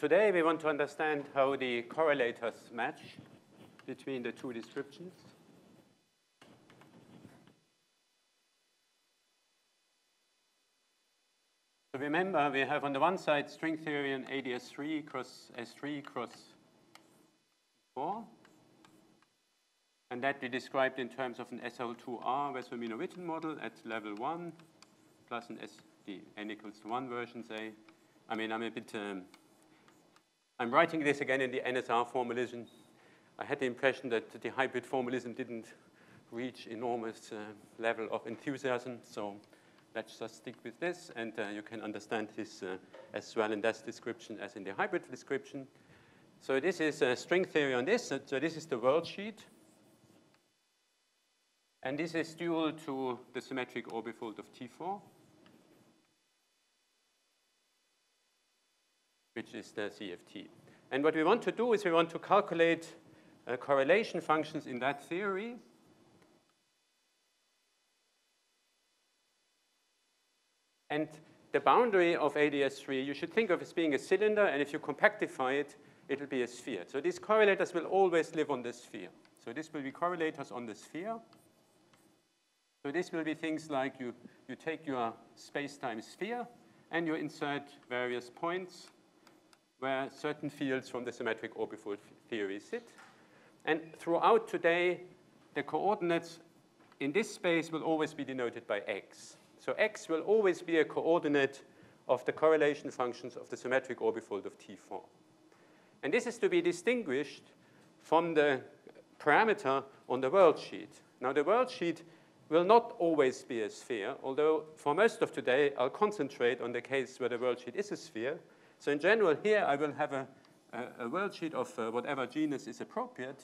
today we want to understand how the correlators match between the two descriptions. So remember, we have on the one side string theory and ADS3 cross S3 cross 4. And that we described in terms of an SL2R Wess-Zumino-Witten model at level 1 plus an SD, n equals to 1 version, say. I mean, I'm a bit, um, I'm writing this again in the NSR formalism. I had the impression that the hybrid formalism didn't reach enormous uh, level of enthusiasm, so let's just stick with this, and uh, you can understand this uh, as well in that description as in the hybrid description. So this is a string theory on this. So this is the world sheet. And this is dual to the symmetric orbifold of T4, which is the CFT. And what we want to do is we want to calculate uh, correlation functions in that theory. And the boundary of ADS3, you should think of as being a cylinder, and if you compactify it, it'll be a sphere. So these correlators will always live on the sphere. So this will be correlators on the sphere. So this will be things like you, you take your space-time sphere and you insert various points where certain fields from the symmetric orbifold theory sit. And throughout today, the coordinates in this space will always be denoted by x. So x will always be a coordinate of the correlation functions of the symmetric orbifold of T4. And this is to be distinguished from the parameter on the world sheet. Now, the world sheet will not always be a sphere, although for most of today, I'll concentrate on the case where the world sheet is a sphere. So in general, here I will have a, a, a world sheet of uh, whatever genus is appropriate.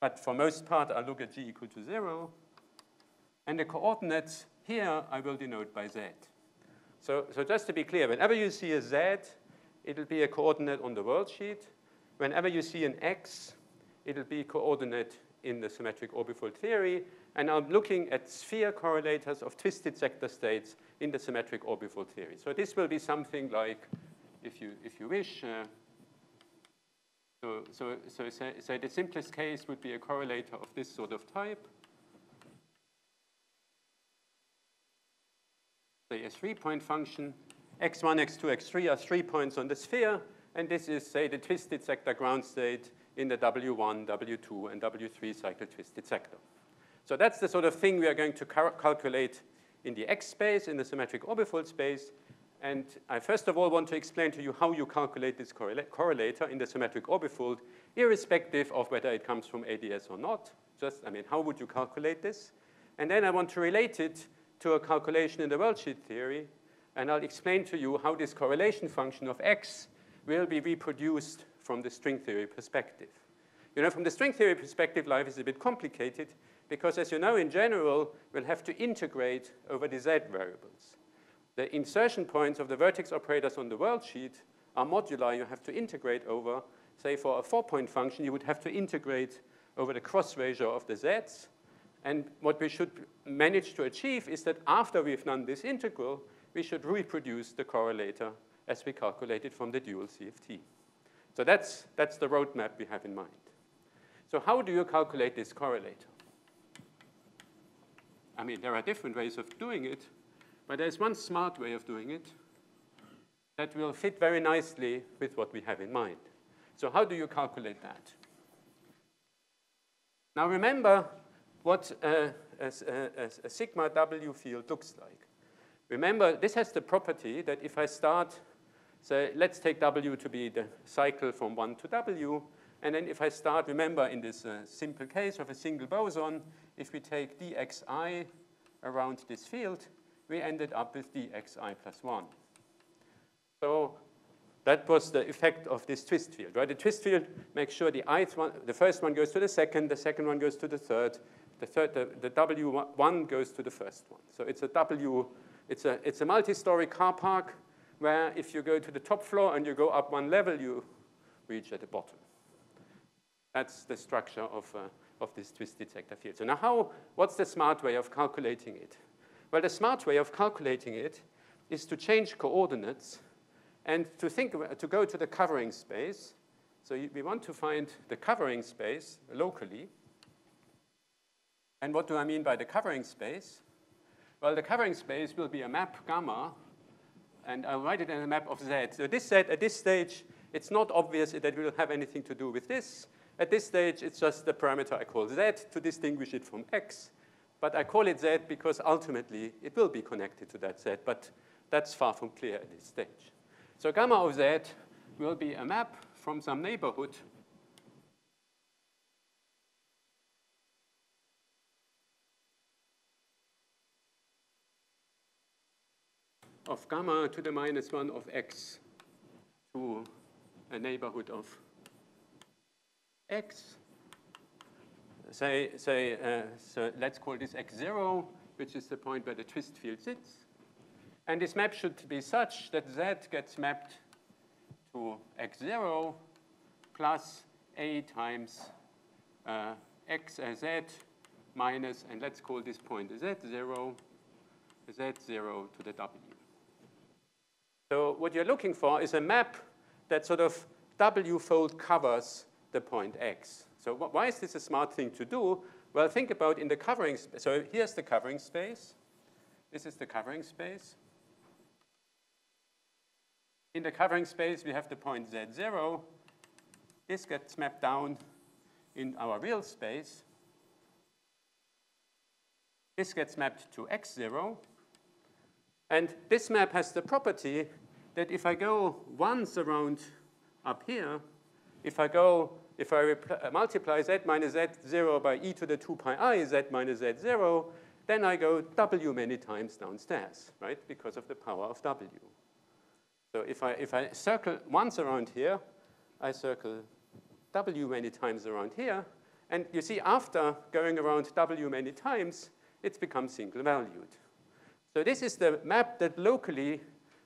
But for most part, I'll look at g equal to 0. And the coordinates here I will denote by z. So, so just to be clear, whenever you see a z, it'll be a coordinate on the world sheet. Whenever you see an x, it'll be coordinate in the symmetric orbifold theory. And I'm looking at sphere correlators of twisted sector states in the symmetric orbifold theory. So this will be something like, if you, if you wish, uh, so, so, so say, say the simplest case would be a correlator of this sort of type. Say a three-point function, x1, x2, x3 are three points on the sphere, and this is, say, the twisted sector ground state in the W1, W2, and W3 cycle twisted sector. So that's the sort of thing we are going to cal calculate in the X space, in the symmetric orbifold space. And I first of all want to explain to you how you calculate this correlator in the symmetric orbifold, irrespective of whether it comes from ADS or not. Just, I mean, how would you calculate this? And then I want to relate it to a calculation in the worldsheet theory, and I'll explain to you how this correlation function of X will be reproduced from the string theory perspective. You know, from the string theory perspective, life is a bit complicated because as you know, in general, we'll have to integrate over the z variables. The insertion points of the vertex operators on the world sheet are moduli you have to integrate over. Say for a four-point function, you would have to integrate over the cross ratio of the z's. And what we should manage to achieve is that after we've done this integral, we should reproduce the correlator as we calculated from the dual CFT. So that's, that's the roadmap we have in mind. So how do you calculate this correlator? I mean, there are different ways of doing it, but there's one smart way of doing it that will fit very nicely with what we have in mind. So how do you calculate that? Now remember what a, a, a, a sigma W field looks like. Remember, this has the property that if I start, say, let's take W to be the cycle from 1 to W, and then if I start, remember in this uh, simple case of a single boson, if we take dxi around this field, we ended up with dxi plus 1. So that was the effect of this twist field, right? The twist field makes sure the ith one, the first one goes to the second, the second one goes to the third, the third, the, the W1 goes to the first one. So it's a W, it's a, it's a multi-story car park where if you go to the top floor and you go up one level, you reach at the bottom. That's the structure of, uh, of this twisted sector field. So now how, what's the smart way of calculating it? Well, the smart way of calculating it is to change coordinates And to think, to go to the covering space, so we want to find the covering space locally. And what do I mean by the covering space? Well, the covering space will be a map gamma, and I'll write it in a map of Z. So this Z, at this stage, it's not obvious that it will have anything to do with this. At this stage, it's just the parameter I call Z to distinguish it from X. But I call it Z because ultimately it will be connected to that Z, but that's far from clear at this stage. So gamma of Z will be a map from some neighborhood of gamma to the minus 1 of x to a neighborhood of x. Say, say uh, so let's call this x0, which is the point where the twist field sits. And this map should be such that z gets mapped to x0 plus a times uh, x uh, z minus, and let's call this point z0, z0 to the w. So what you're looking for is a map that sort of W-fold covers the point X. So why is this a smart thing to do? Well, think about in the covering, so here's the covering space. This is the covering space. In the covering space, we have the point Z0. This gets mapped down in our real space. This gets mapped to X0. And this map has the property that if I go once around up here, if I go, if I uh, multiply z minus z0 by e to the 2 pi i z minus z0, then I go w many times downstairs, right, because of the power of w. So if I, if I circle once around here, I circle w many times around here, and you see after going around w many times, it's become single valued. So this is the map that locally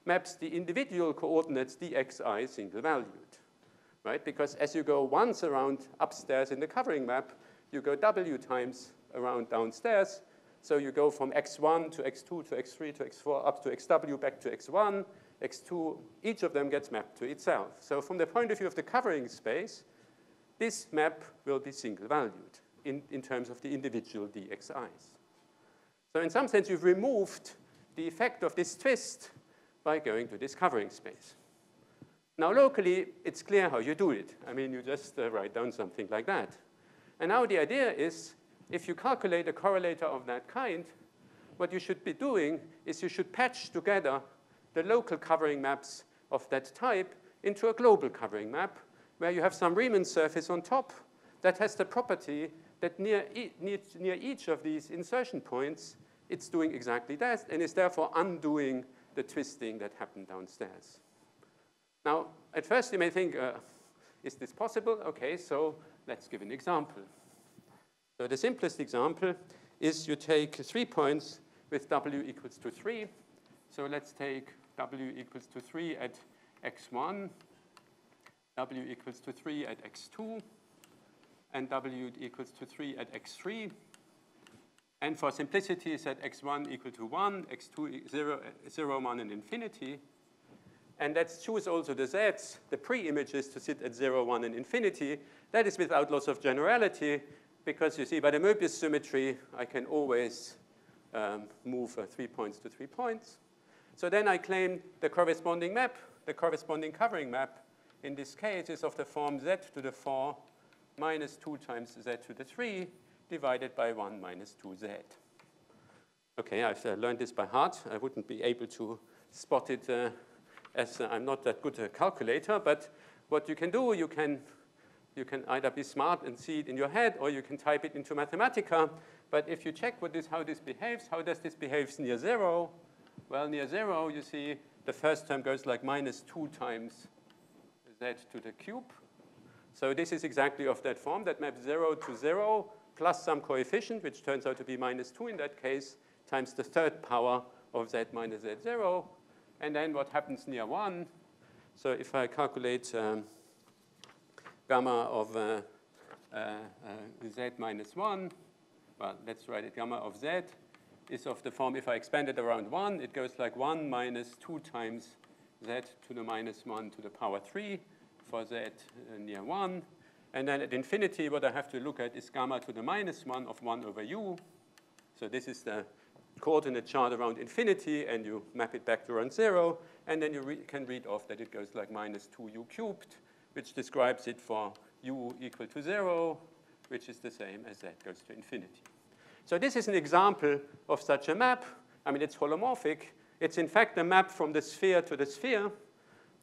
maps the individual coordinates dxi single valued, right? Because as you go once around upstairs in the covering map, you go w times around downstairs. So you go from x1 to x2 to x3 to x4 up to xw back to x1, x2. Each of them gets mapped to itself. So from the point of view of the covering space, this map will be single valued in, in terms of the individual dxi's. So in some sense, you've removed the effect of this twist by going to this covering space. Now, locally, it's clear how you do it. I mean, you just uh, write down something like that. And now the idea is, if you calculate a correlator of that kind, what you should be doing is you should patch together the local covering maps of that type into a global covering map, where you have some Riemann surface on top that has the property that near, e near each of these insertion points, it's doing exactly that, and is therefore undoing the twisting that happened downstairs. Now, at first you may think, uh, is this possible? Okay, so let's give an example. So the simplest example is you take three points with w equals to 3. So let's take w equals to 3 at x1, w equals to 3 at x2, and w equals to 3 at x3. And for simplicity, set x1 equal to 1, x2 0, 0, 1, and infinity. And let's choose also the z's, the pre-images to sit at 0, 1, and infinity. That is without loss of generality, because you see, by the Möbius symmetry, I can always um, move uh, three points to three points. So then I claim the corresponding map, the corresponding covering map, in this case is of the form z to the 4 minus 2 times z to the 3, divided by 1 minus 2z. Okay, I've uh, learned this by heart. I wouldn't be able to spot it uh, as uh, I'm not that good a calculator, but what you can do, you can, you can either be smart and see it in your head, or you can type it into Mathematica. But if you check what this, how this behaves, how does this behave near zero? Well, near zero, you see the first term goes like minus 2 times z to the cube. So this is exactly of that form that maps 0 to 0 plus some coefficient, which turns out to be minus 2 in that case, times the third power of z minus z0. And then what happens near 1? So if I calculate um, gamma of uh, uh, uh, z minus 1, well, let's write it, gamma of z is of the form, if I expand it around 1, it goes like 1 minus 2 times z to the minus 1 to the power 3 for z uh, near 1. And then at infinity, what I have to look at is gamma to the minus 1 of 1 over u. So this is the coordinate chart around infinity, and you map it back to around 0. And then you re can read off that it goes like minus 2u cubed, which describes it for u equal to 0, which is the same as z goes to infinity. So this is an example of such a map. I mean, it's holomorphic. It's in fact a map from the sphere to the sphere.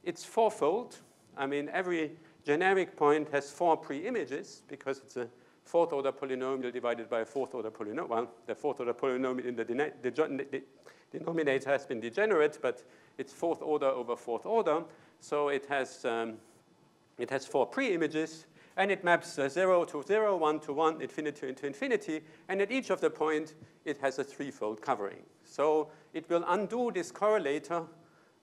It's fourfold. I mean, every generic point has four pre-images because it's a fourth order polynomial divided by a fourth order polynomial. Well, the fourth order polynomial in the, the denominator has been degenerate, but it's fourth order over fourth order. So it has, um, it has four pre-images, and it maps uh, 0 to 0, 1 to 1, infinity into infinity, and at each of the point, it has a threefold covering. So it will undo this correlator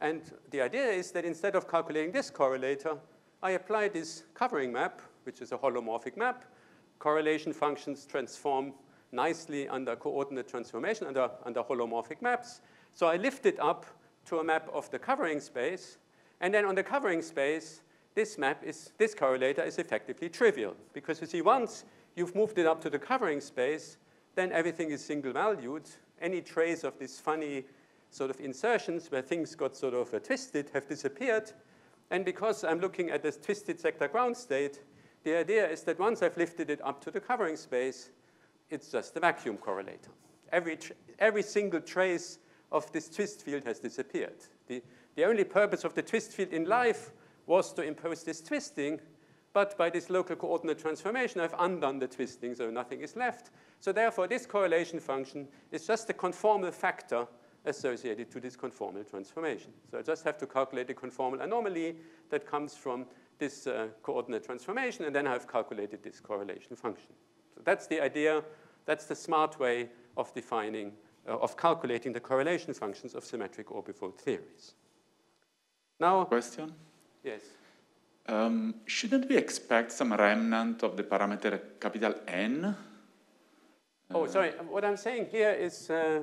and the idea is that instead of calculating this correlator, I apply this covering map, which is a holomorphic map. Correlation functions transform nicely under coordinate transformation, under, under holomorphic maps. So I lift it up to a map of the covering space. And then on the covering space, this map is, this correlator is effectively trivial. Because you see, once you've moved it up to the covering space, then everything is single valued. Any trace of this funny sort of insertions where things got sort of uh, twisted have disappeared. And because I'm looking at this twisted sector ground state, the idea is that once I've lifted it up to the covering space, it's just a vacuum correlator. Every, every single trace of this twist field has disappeared. The, the only purpose of the twist field in life was to impose this twisting, but by this local coordinate transformation, I've undone the twisting, so nothing is left. So therefore, this correlation function is just a conformal factor associated to this conformal transformation. So I just have to calculate the conformal anomaly that comes from this uh, coordinate transformation, and then I've calculated this correlation function. So that's the idea. That's the smart way of defining, uh, of calculating the correlation functions of symmetric orbifold theories. Now, question. Yes. Um, shouldn't we expect some remnant of the parameter capital N? Oh, sorry. What I'm saying here is uh,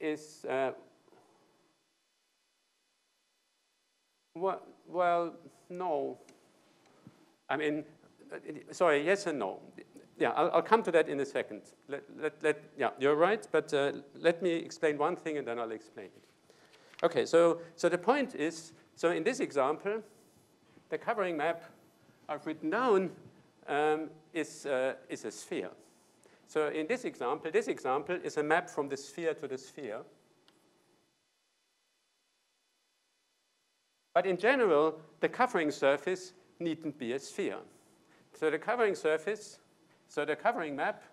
is, uh, well, well, no. I mean, sorry, yes and no. Yeah, I'll, I'll, come to that in a second. Let, let, let, yeah, you're right, but uh, let me explain one thing and then I'll explain it. Okay, so, so the point is, so in this example, the covering map I've written down um, is, uh, is a sphere. So in this example, this example is a map from the sphere to the sphere. But in general, the covering surface needn't be a sphere. So the covering surface, so the covering map,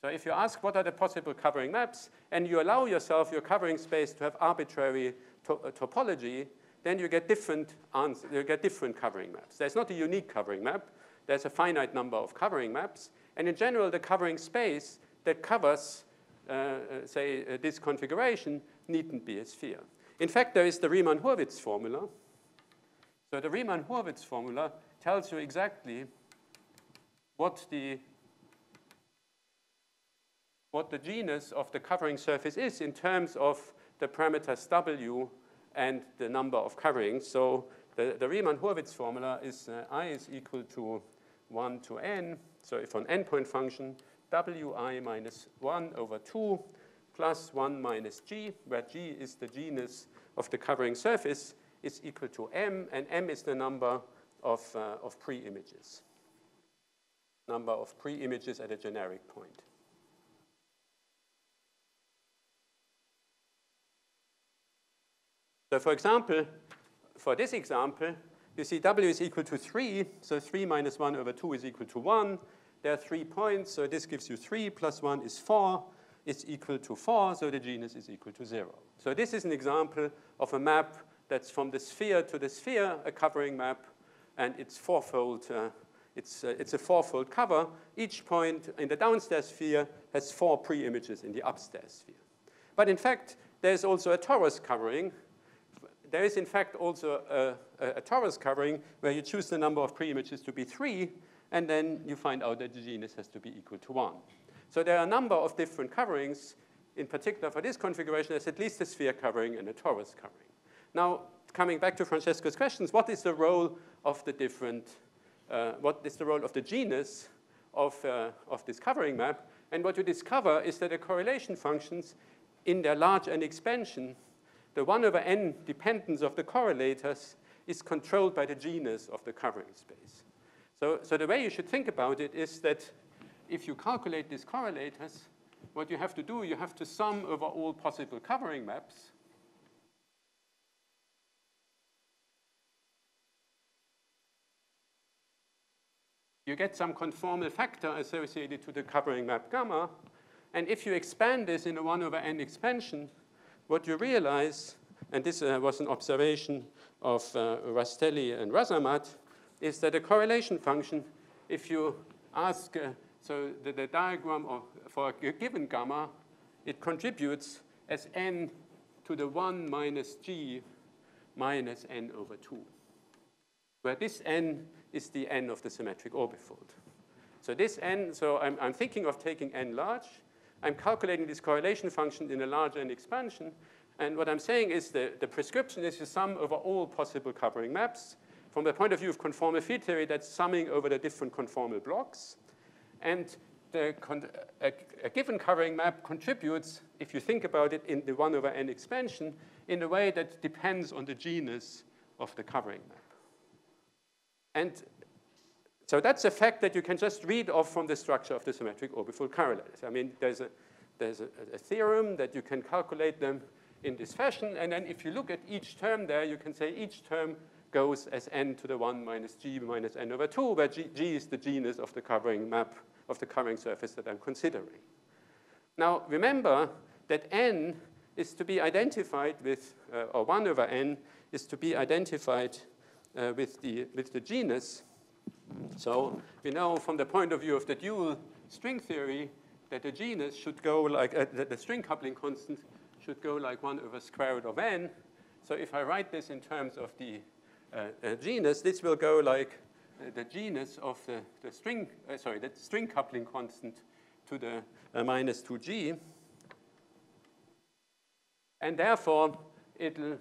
so if you ask what are the possible covering maps, and you allow yourself your covering space to have arbitrary to uh, topology, then you get different answers, you get different covering maps. There's not a unique covering map. There's a finite number of covering maps. And in general, the covering space that covers, uh, uh, say, uh, this configuration needn't be a sphere. In fact, there is the Riemann-Hurwitz formula. So the Riemann-Hurwitz formula tells you exactly what the what the genus of the covering surface is in terms of the parameters W and the number of coverings. So the, the Riemann-Hurwitz formula is uh, I is equal to 1 to n so if an endpoint function, wi minus 1 over 2 plus 1 minus g, where g is the genus of the covering surface, is equal to m, and m is the number of, uh, of pre-images. Number of pre-images at a generic point. So for example, for this example, you see w is equal to 3, so 3 minus 1 over 2 is equal to 1. There are three points, so this gives you 3 plus 1 is 4. It's equal to 4, so the genus is equal to 0. So this is an example of a map that's from the sphere to the sphere, a covering map, and it's fourfold. Uh, it's, uh, it's a fourfold cover. Each point in the downstairs sphere has four pre-images in the upstairs sphere. But in fact, there's also a torus covering. There is, in fact, also a, a, a torus covering where you choose the number of pre-images to be 3, and then you find out that the genus has to be equal to 1. So there are a number of different coverings. In particular, for this configuration, there's at least a sphere covering and a torus covering. Now, coming back to Francesco's questions, what is the role of the different, uh, what is the role of the genus of, uh, of this covering map? And what you discover is that the correlation functions in their large n expansion, the 1 over n dependence of the correlators is controlled by the genus of the covering space. So, so the way you should think about it is that if you calculate these correlators, what you have to do, you have to sum over all possible covering maps. You get some conformal factor associated to the covering map gamma. And if you expand this in a 1 over n expansion, what you realize, and this uh, was an observation of uh, Rastelli and Razamat, is that a correlation function, if you ask uh, so the, the diagram of, for a given gamma, it contributes as n to the 1 minus g minus n over 2, where this n is the n of the symmetric orbifold. So this n, so I'm, I'm thinking of taking n large. I'm calculating this correlation function in a large n expansion. And what I'm saying is the, the prescription is the sum over all possible covering maps. From the point of view of conformal field theory, that's summing over the different conformal blocks. And a, a, given covering map contributes, if you think about it, in the 1 over n expansion in a way that depends on the genus of the covering map. And so that's a fact that you can just read off from the structure of the symmetric orbifold correlators. I mean, there's, a, there's a, a theorem that you can calculate them in this fashion. And then if you look at each term there, you can say each term goes as n to the 1 minus g minus n over 2, where g, g is the genus of the covering map of the covering surface that I'm considering. Now, remember that n is to be identified with, uh, or 1 over n is to be identified uh, with, the, with the genus. So we know from the point of view of the dual string theory that the genus should go like, uh, that the string coupling constant should go like 1 over square root of n. So if I write this in terms of the uh, genus, this will go like uh, the genus of the, the string, uh, sorry, the string coupling constant to the uh, minus 2g. And therefore, it'll,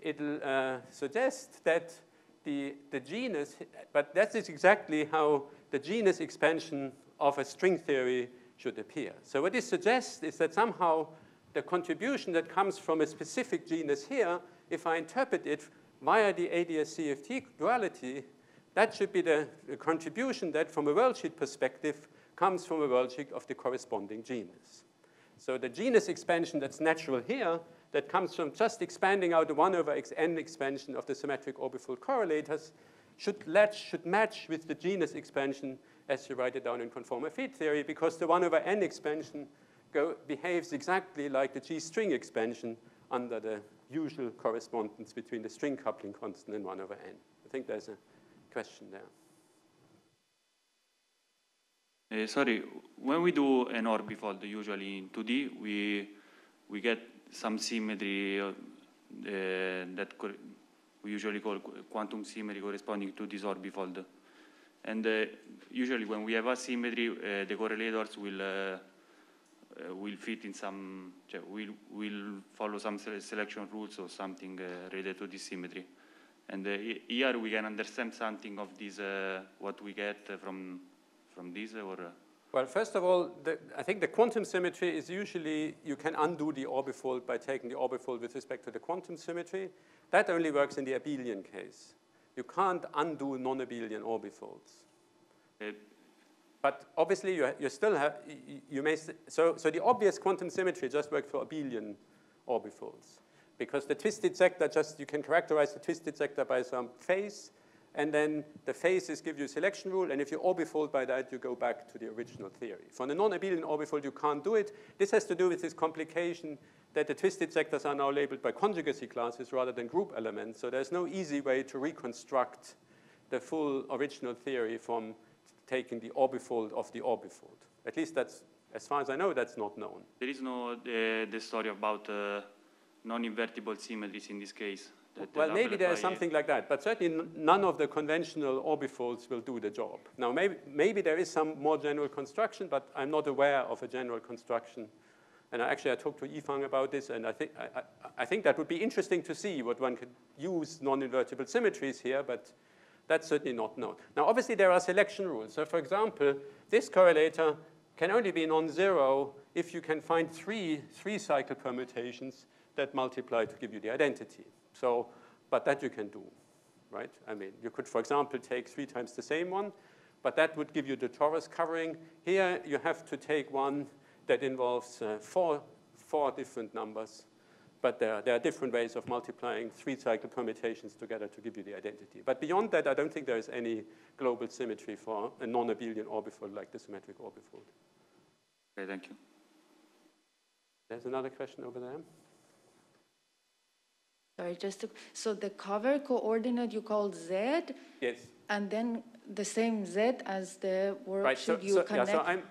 it'll suggest that the, the genus, but that is exactly how the genus expansion of a string theory should appear. So what this suggests is that somehow the contribution that comes from a specific genus here, if I interpret it via the ADS-CFT duality, that should be the, the contribution that from a worldsheet perspective comes from a worldsheet of the corresponding genus. So the genus expansion that's natural here, that comes from just expanding out the 1 over xn expansion of the symmetric orbifold correlators, should, should match with the genus expansion as you write it down in conformal field theory, because the 1 over n expansion go, behaves exactly like the G string expansion under the usual correspondence between the string coupling constant and 1 over n. I think there's a question there. Uh, sorry, when we do an orbifold, usually in 2D, we, we get some symmetry uh, that we usually call quantum symmetry corresponding to this orbifold. And uh, usually when we have asymmetry, uh, the correlators will uh, will fit in some, will will follow some selection rules or something related to this symmetry. And uh, here we can understand something of this, uh, what we get from, from this or? Uh? Well, first of all, the, I think the quantum symmetry is usually, you can undo the orbifold by taking the orbifold with respect to the quantum symmetry. That only works in the abelian case. You can't undo non-abelian orbifolds. Uh, but obviously, you, you still have, you, you may, so, so the obvious quantum symmetry just works for abelian orbifolds because the twisted sector just, you can characterize the twisted sector by some phase, and then the phases give you a selection rule, and if you orbifold by that, you go back to the original theory. For the non-abelian orbifold, you can't do it. This has to do with this complication that the twisted sectors are now labeled by conjugacy classes rather than group elements, so there's no easy way to reconstruct the full original theory from taking the orbifold of the orbifold. At least that's, as far as I know, that's not known. There is no uh, the story about uh non-invertible symmetries in this case. well, maybe there is something like that, but certainly none of the conventional orbifolds will do the job. Now, maybe, maybe there is some more general construction, but I'm not aware of a general construction And I actually, I talked to Yifang about this, and I think, I, I, I think that would be interesting to see what one could use non-invertible symmetries here, but that's certainly not known. Now, obviously, there are selection rules. So, for example, this correlator can only be non-zero if you can find three three-cycle permutations that multiply to give you the identity. So, but that you can do, right? I mean, you could, for example, take three times the same one, but that would give you the torus covering. Here, you have to take one that involves uh, four, four different numbers but there, there, are different ways of multiplying three-cycle permutations together to give you the identity. But beyond that, I don't think there is any global symmetry for a non-abelian orbifold like the symmetric orbifold. Okay, thank you. There's another question over there. Sorry, just to, so the cover coordinate you called Z? Yes. And then the same Z as the worldsheet right, so, you so, connect? Yeah, so, I'm,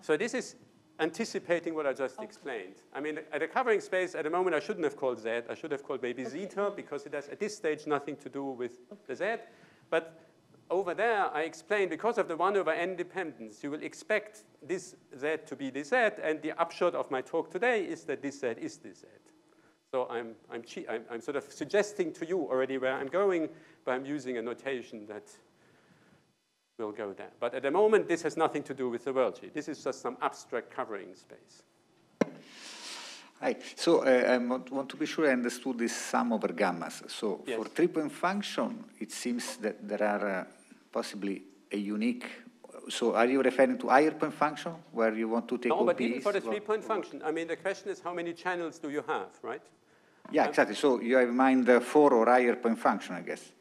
so this is anticipating what I just okay. explained. I mean, at a covering space, at the moment, I shouldn't have called Z. I should have called maybe okay. zeta because it has, at this stage, nothing to do with okay. the Z. But over there, I explained, because of the 1 over n dependence, you will expect this Z to be this Z, and the upshot of my talk today is that this Z is this Z. So I'm, I'm, I'm, I'm sort of suggesting to you already where I'm going, but I'm using a notation that will go there. But at the moment, this has nothing to do with the world worldsheet. This is just some abstract covering space. Hi. So uh, I want to be sure I understood this sum over gammas. So yes. for three-point function, it seems that there are uh, possibly a unique. So are you referring to higher point function where you want to take no, but even for the three-point function, I mean, the question is how many channels do you have, right? Yeah, um, exactly. So you have in mind the four or higher point function, I guess.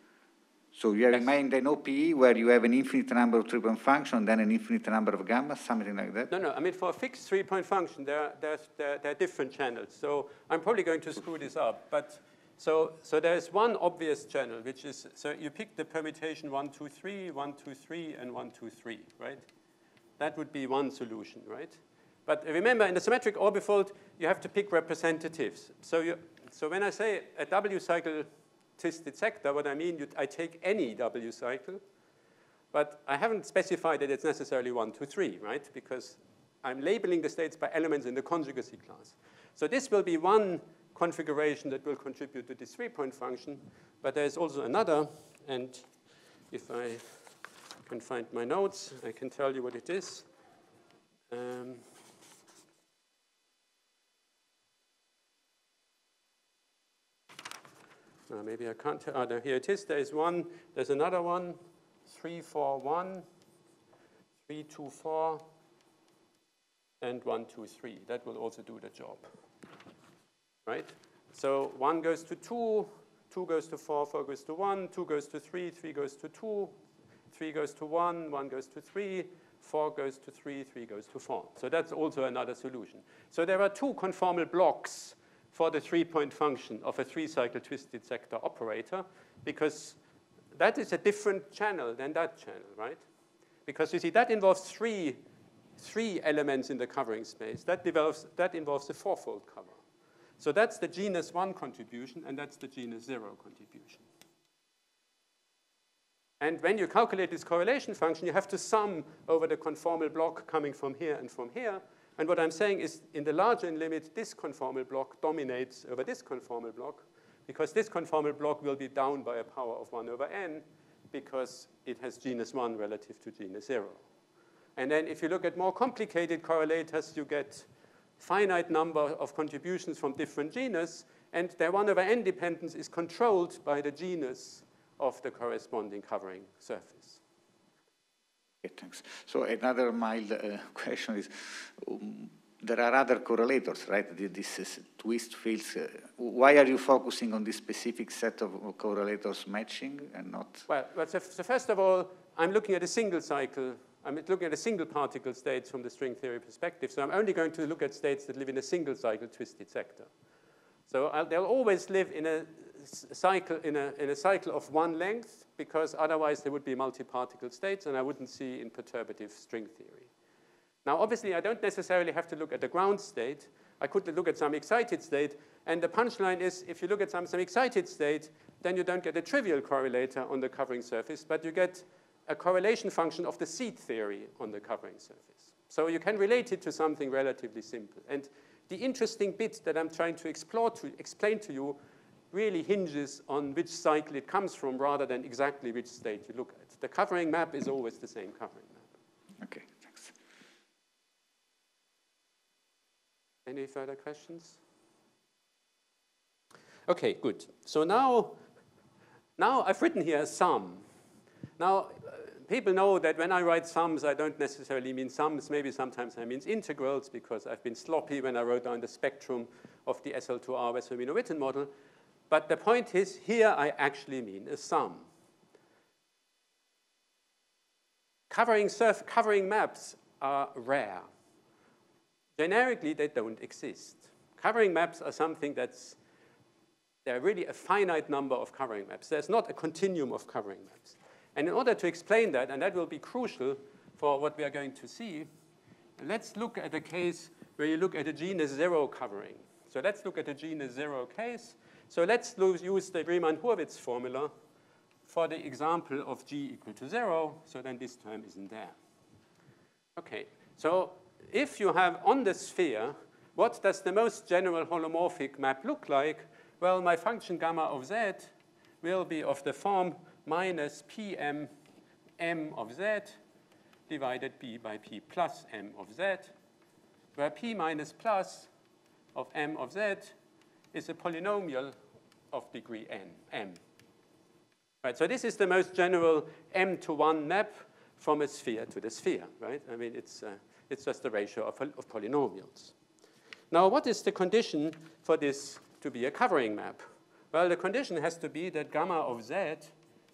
So you have in mind an OPE where you have an infinite number of three-point functions, then an infinite number of gammas, something like that? No, no. I mean, for a fixed three-point function, there, there, there, there are different channels. So I'm probably going to screw this up. But so, so there's one obvious channel, which is, so you pick the permutation 1, 2, 3, 1, 2, 3, and 1, 2, 3, right? That would be one solution, right? But remember, in the symmetric orbifold, you have to pick representatives. So, you, so when I say a W cycle twisted sector, what I mean, I take any W cycle, but I haven't specified that it's necessarily one, two, three, right? Because I'm labeling the states by elements in the conjugacy class. So this will be one configuration that will contribute to this three-point function, but there's also another, and if I can find my notes, I can tell you what it is. Um, Uh, maybe I can't tell. Oh, here it is. There is one. There's another one. Three, four, one. Three, two, four. And one, two, three. That will also do the job. Right? So one goes to two. Two goes to four. Four goes to one. Two goes to three. Three goes to two. Three goes to one. One goes to three. 4 goes to 3, 3 goes to 4. So that's also another solution. So there are two conformal blocks for the three-point function of a three-cycle twisted sector operator because that is a different channel than that channel, right? Because you see, that involves three, three elements in the covering space. That, develops, that involves a fourfold cover. So that's the genus 1 contribution, and that's the genus 0 contribution. And when you calculate this correlation function, you have to sum over the conformal block coming from here and from here, and what I'm saying is in the large n limit, this conformal block dominates over this conformal block because this conformal block will be down by a power of 1 over n because it has genus 1 relative to genus 0. And then if you look at more complicated correlators, you get finite number of contributions from different genus, and their 1 over n dependence is controlled by the genus of the corresponding covering surface. Thanks. So another mild uh, question is, um, there are other correlators, right? This is twist fields. Uh, why are you focusing on this specific set of correlators matching and not? Well, well so, so first of all, I'm looking at a single cycle. I'm looking at a single particle states from the string theory perspective. So I'm only going to look at states that live in a single cycle twisted sector. So I'll, they'll always live in a cycle in a, in a cycle of one length because otherwise there would be multi-particle states and I wouldn't see in perturbative string theory. Now, obviously, I don't necessarily have to look at the ground state. I could look at some excited state. And the punchline is, if you look at some, some excited state, then you don't get a trivial correlator on the covering surface, but you get a correlation function of the seed theory on the covering surface. So you can relate it to something relatively simple. And the interesting bit that I'm trying to explore to explain to you really hinges on which cycle it comes from rather than exactly which state you look at. The covering map is always the same covering map. Okay, thanks. Any further questions? Okay, good. So now, now I've written here a sum. Now, uh, people know that when I write sums, I don't necessarily mean sums. Maybe sometimes I mean integrals because I've been sloppy when I wrote down the spectrum of the SL2R Wess-Witten model. But the point is, here I actually mean a sum. Covering, surf, covering maps are rare. Generically, they don't exist. Covering maps are something that's, there are really a finite number of covering maps. There's not a continuum of covering maps. And in order to explain that, and that will be crucial for what we are going to see, let's look at a case where you look at a genus zero covering. So let's look at a genus zero case. So let's use the Riemann-Hurwitz formula for the example of g equal to zero. So then this term isn't there. Okay, so if you have on the sphere, what does the most general holomorphic map look like? Well, my function gamma of z will be of the form minus pm m of z divided b by p plus m of z, where p minus plus of m of z is a polynomial of degree n, m. Right, so this is the most general m to 1 map from a sphere to the sphere, right? I mean, it's, uh, it's just a ratio of, of polynomials. Now, what is the condition for this to be a covering map? Well, the condition has to be that gamma of z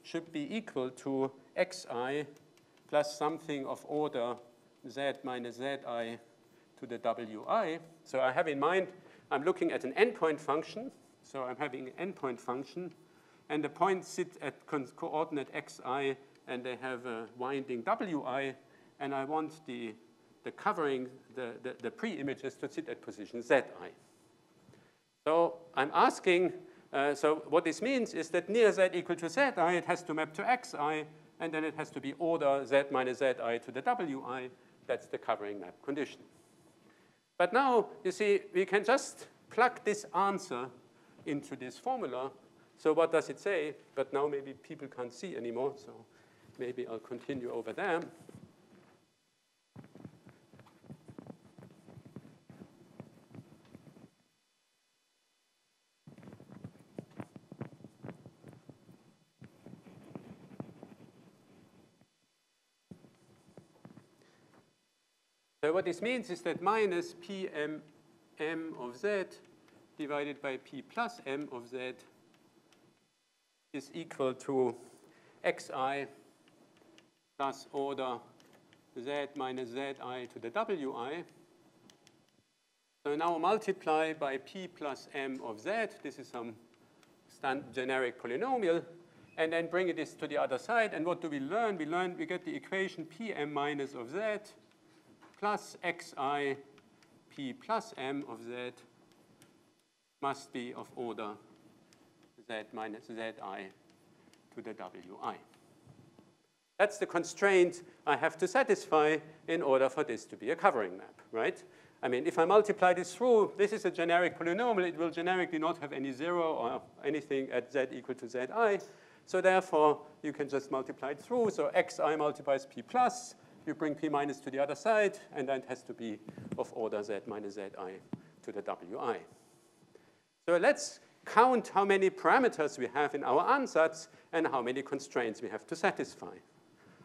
should be equal to xi plus something of order z minus zi to the wi. So I have in mind, I'm looking at an endpoint function. So I'm having an endpoint function. And the points sit at coordinate xi, and they have a winding wi. And I want the, the covering, the, the, the pre-images to sit at position zi. So I'm asking uh, so what this means is that near z equal to zi, it has to map to xi, and then it has to be order z minus zi to the wi. That's the covering map condition. But now, you see, we can just plug this answer into this formula. So what does it say? But now maybe people can't see anymore, so maybe I'll continue over there. So what this means is that minus pm m of z divided by p plus m of z is equal to xi plus order z minus zi to the wi. So now multiply by p plus m of z. This is some generic polynomial. And then bring this to the other side. And what do we learn? We learn we get the equation pm minus of z plus xi p plus m of z must be of order z minus zi to the wi. That's the constraint I have to satisfy in order for this to be a covering map, right? I mean, if I multiply this through, this is a generic polynomial. It will generically not have any zero or anything at z equal to zi. So therefore, you can just multiply it through. So xi multiplies p plus you bring p minus to the other side, and then it has to be of order z minus zi to the wi. So let's count how many parameters we have in our ansatz and how many constraints we have to satisfy.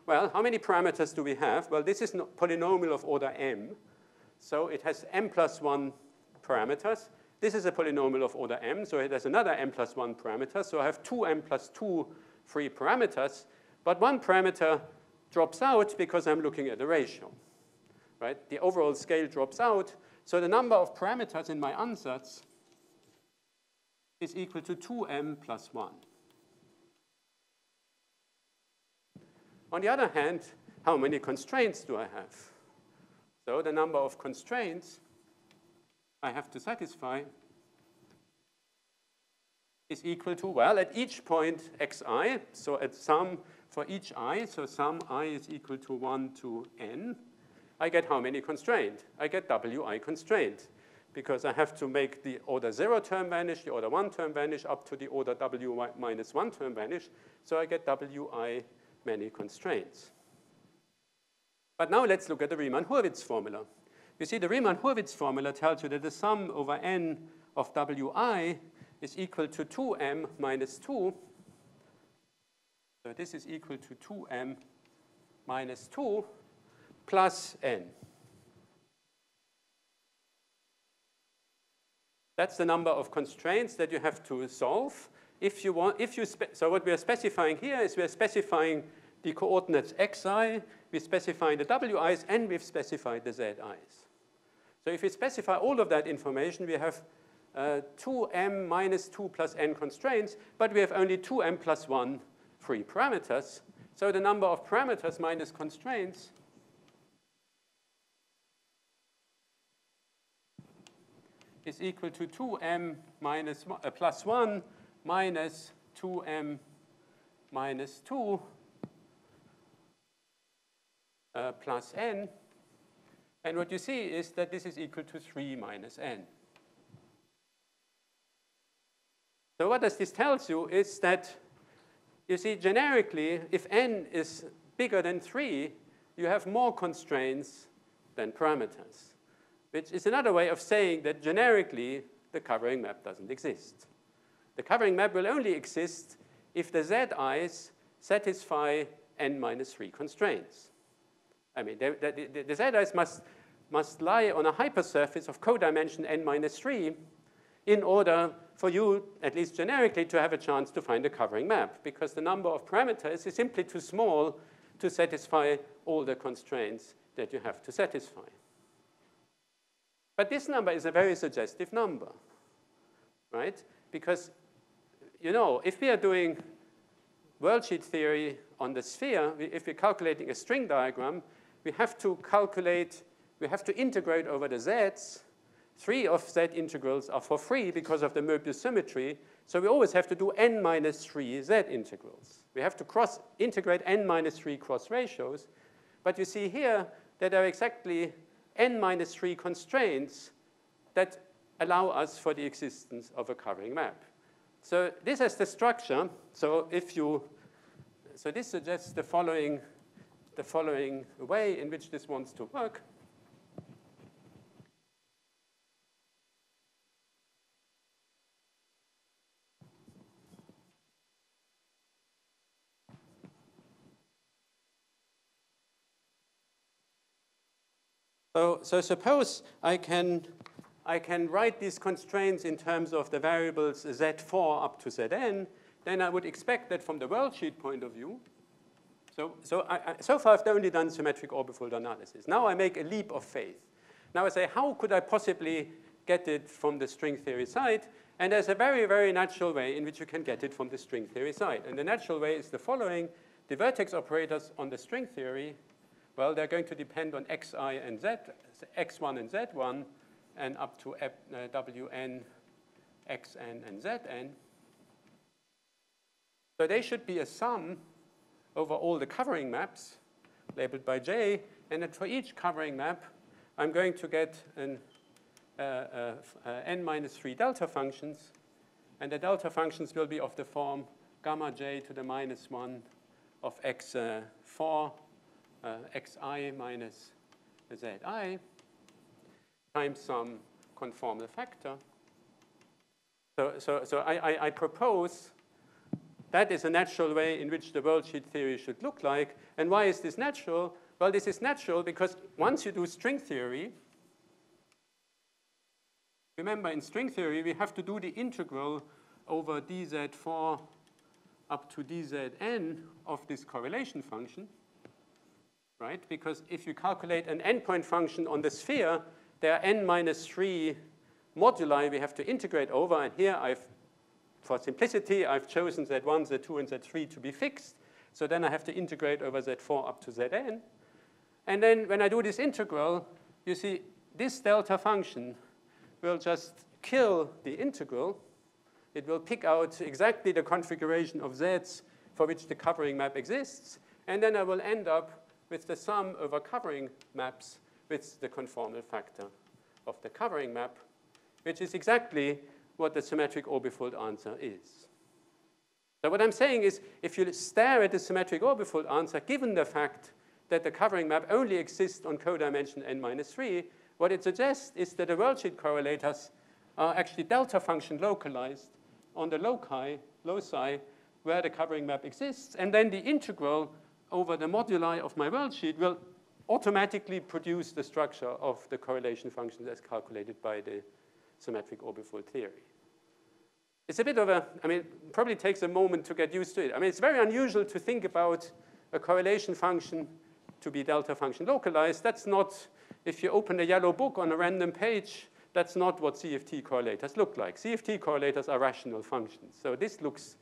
Well, how many parameters do we have? Well, this is a polynomial of order m. So it has m plus 1 parameters. This is a polynomial of order m, so it has another m plus 1 parameter. So I have 2m plus 2 free parameters. But one parameter drops out because I'm looking at the ratio. Right? The overall scale drops out. So the number of parameters in my ansatz is equal to 2m plus 1. On the other hand, how many constraints do I have? So the number of constraints I have to satisfy is equal to, well, at each point xi, so at some for each i, so sum i is equal to 1 to n, I get how many constrained? I get wi constrained. because I have to make the order 0 term vanish, the order 1 term vanish, up to the order w minus 1 term vanish. So I get wi many constraints. But now let's look at the Riemann-Hurwitz formula. You see, the Riemann-Hurwitz formula tells you that the sum over n of wi is equal to 2m minus 2. So this is equal to 2m minus 2 plus n. That's the number of constraints that you have to solve. If you want, if you so what we are specifying here is we are specifying the coordinates xi, we specify the wi's, and we've specified the zi's. So if we specify all of that information, we have uh, 2m minus 2 plus n constraints, but we have only 2m plus 1 free parameters. So the number of parameters minus constraints is equal to 2m minus uh, plus 1 minus 2m minus 2 uh, plus n. And what you see is that this is equal to 3 minus n. So what does this tell you is that, you see, generically, if n is bigger than 3, you have more constraints than parameters which is another way of saying that generically the covering map doesn't exist. The covering map will only exist if the zi's satisfy n minus 3 constraints. I mean, the, the, the, zi's must, must lie on a hypersurface of codimension n minus 3 in order for you, at least generically, to have a chance to find a covering map, because the number of parameters is simply too small to satisfy all the constraints that you have to satisfy. But this number is a very suggestive number, right? Because, you know, if we are doing worldsheet theory on the sphere, if we're calculating a string diagram, we have to calculate, we have to integrate over the z's. Three of z integrals are for free because of the Möbius symmetry. So we always have to do n minus 3 z integrals. We have to cross integrate n minus 3 cross ratios. But you see here that there are exactly n minus 3 constraints that allow us for the existence of a covering map. So this is the structure. So if you, so this suggests the following, the following way in which this wants to work. So, so suppose I can, I can write these constraints in terms of the variables z4 up to zn, then I would expect that from the worldsheet point of view, so, so, I, so far I've only done symmetric orbifold analysis. Now I make a leap of faith. Now I say, how could I possibly get it from the string theory side? And there's a very, very natural way in which you can get it from the string theory side. And the natural way is the following. The vertex operators on the string theory well, they're going to depend on xi and z, x1 and z1, and up to uh, wn, xn, and zn. So they should be a sum over all the covering maps labeled by j, and that for each covering map, I'm going to get an uh, uh, uh, n minus 3 delta functions, and the delta functions will be of the form gamma j to the minus 1 of x4 uh, Uh, xi minus zi times some conformal factor. So, so, so I, I, I propose that is a natural way in which the worldsheet theory should look like. And why is this natural? Well, this is natural because once you do string theory, remember in string theory, we have to do the integral over dz4 up to dzn of this correlation function right? Because if you calculate an n-point function on the sphere, there are n minus 3 moduli we have to integrate over. And here, I've, for simplicity, I've chosen Z1, Z2, and Z3 to be fixed. So then I have to integrate over Z4 up to Zn. And then when I do this integral, you see this delta function will just kill the integral. It will pick out exactly the configuration of z's for which the covering map exists. And then I will end up with the sum over covering maps with the conformal factor of the covering map. which is exactly what the symmetric orbifold answer is. So what I'm saying is, if you stare at the symmetric orbifold answer, given the fact that the covering map only exists on codimension n minus 3, what it suggests is that the worldsheet correlators are actually delta function localized on the loci, loci, where the covering map exists, and then the integral over the moduli of my worldsheet will automatically produce the structure of the correlation function as calculated by the symmetric orbifold theory. It's a bit of a, I mean, probably takes a moment to get used to it. I mean, it's very unusual to think about a correlation function to be delta function localized. That's not, if you open a yellow book on a random page, that's not what CFT correlators look like. CFT correlators are rational functions. So this looks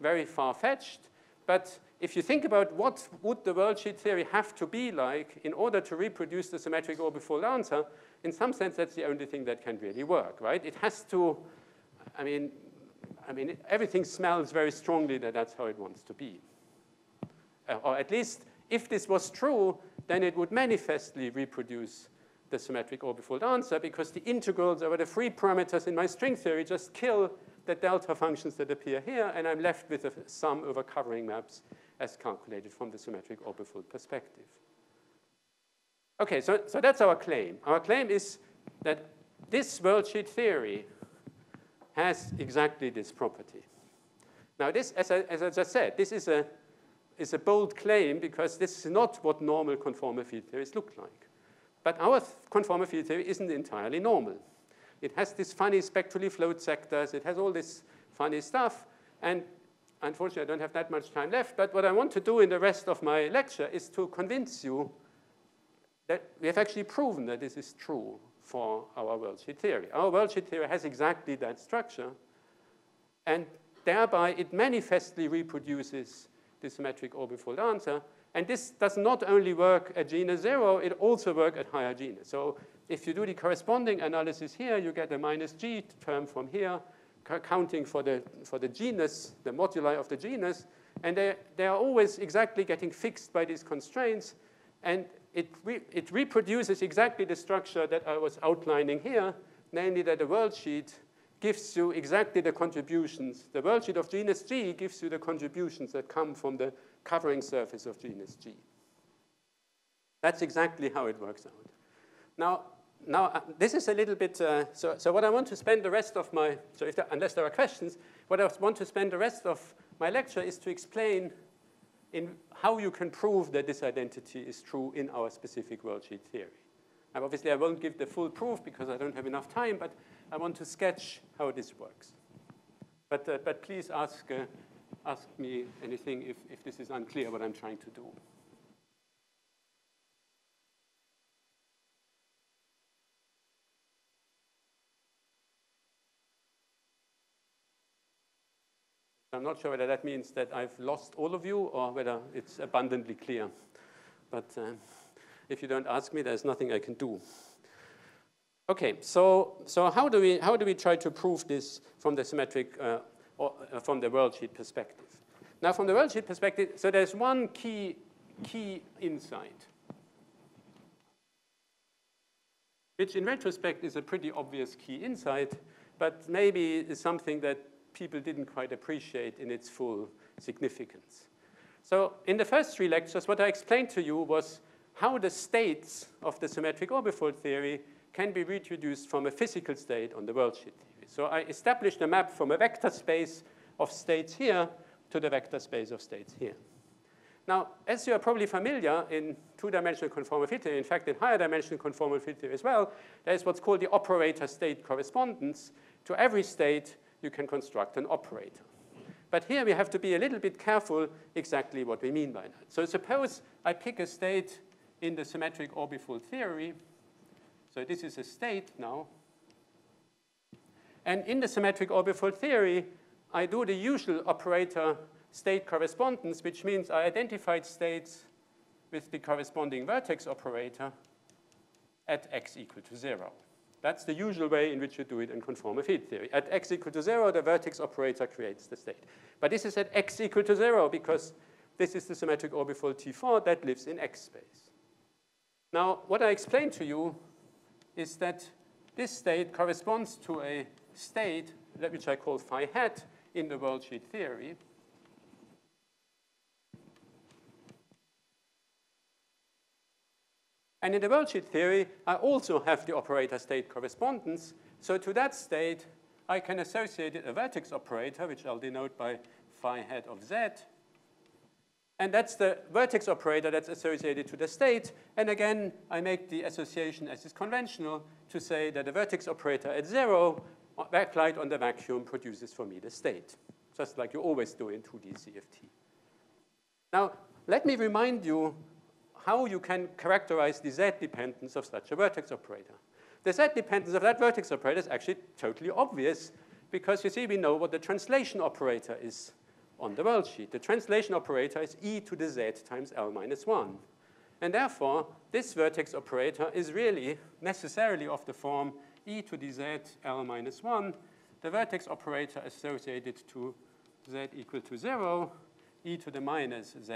very far-fetched, but if you think about what would the worldsheet theory have to be like in order to reproduce the symmetric orbifold answer, in some sense, that's the only thing that can really work, right? It has to, I mean, I mean, everything smells very strongly that that's how it wants to be. Uh, or at least, if this was true, then it would manifestly reproduce the symmetric orbifold answer because the integrals over the free parameters in my string theory just kill the delta functions that appear here, and I'm left with a sum over covering maps as calculated from the symmetric orbifold perspective. Okay, so, so that's our claim. Our claim is that this worldsheet theory has exactly this property. Now, this, as I, as I just said, this is a, is a bold claim because this is not what normal conformal field theories look like. But our conformal field theory isn't entirely normal. It has these funny spectrally flowed sectors. It has all this funny stuff. And unfortunately, I don't have that much time left. But what I want to do in the rest of my lecture is to convince you that we have actually proven that this is true for our worldsheet theory. Our worldsheet theory has exactly that structure. And thereby, it manifestly reproduces the symmetric orbifold answer. And this does not only work at genus zero, it also works at higher genus. So if you do the corresponding analysis here, you get a minus g term from here, counting for the, for the genus, the moduli of the genus, and they, they are always exactly getting fixed by these constraints, and it, re, it reproduces exactly the structure that I was outlining here, namely that the worldsheet gives you exactly the contributions. The worldsheet of genus G gives you the contributions that come from the covering surface of genus G. That's exactly how it works out. Now, now uh, this is a little bit, uh, so, so what I want to spend the rest of my, so if there, unless there are questions, what I want to spend the rest of my lecture is to explain in how you can prove that this identity is true in our specific worldsheet theory. And obviously, I won't give the full proof because I don't have enough time, but I want to sketch how this works. But, uh, but please ask, uh, ask me anything if, if this is unclear what I'm trying to do. I'm not sure whether that means that I've lost all of you or whether it's abundantly clear. But uh, if you don't ask me, there's nothing I can do. Okay, so, so how, do we, how do we try to prove this from the symmetric, uh, or uh, from the worldsheet perspective? Now, from the worldsheet perspective, so there's one key, key insight, which in retrospect is a pretty obvious key insight, but maybe is something that people didn't quite appreciate in its full significance. So in the first three lectures, what I explained to you was how the states of the symmetric orbifold theory can be reproduced from a physical state on the worldsheet theory. So I established a map from a vector space of states here to the vector space of states here. Now, as you are probably familiar in two-dimensional conformal field theory, in fact, in higher dimensional conformal field theory as well, there is what's called the operator state correspondence. To every state, you can construct an operator. But here we have to be a little bit careful exactly what we mean by that. So suppose I pick a state in the symmetric orbifold theory. So this is a state now. And in the symmetric orbifold theory, I do the usual operator state correspondence, which means I identified states with the corresponding vertex operator at x equal to 0. That's the usual way in which you do it in conformal field theory. At x equal to 0, the vertex operator creates the state. But this is at x equal to 0 because this is the symmetric orbifold T4 that lives in x space. Now, what I explained to you is that this state corresponds to a state which I call phi hat in the worldsheet theory. And in the worldsheet theory, I also have the operator state correspondence. So to that state, I can associate a vertex operator, which I'll denote by phi hat of z. And that's the vertex operator that's associated to the state. And again, I make the association as is conventional to say that the vertex operator at zero, uh, backlight on the vacuum produces for me the state, just like you always do in 2D CFT. Now, let me remind you how you can characterize the z-dependence of such a vertex operator. The z-dependence of that vertex operator is actually totally obvious because you see we know what the translation operator is on the world sheet. The translation operator is e to the z times L minus 1. And therefore, this vertex operator is really necessarily of the form e to the z L minus 1, the vertex operator associated to z equal to 0, e to the minus z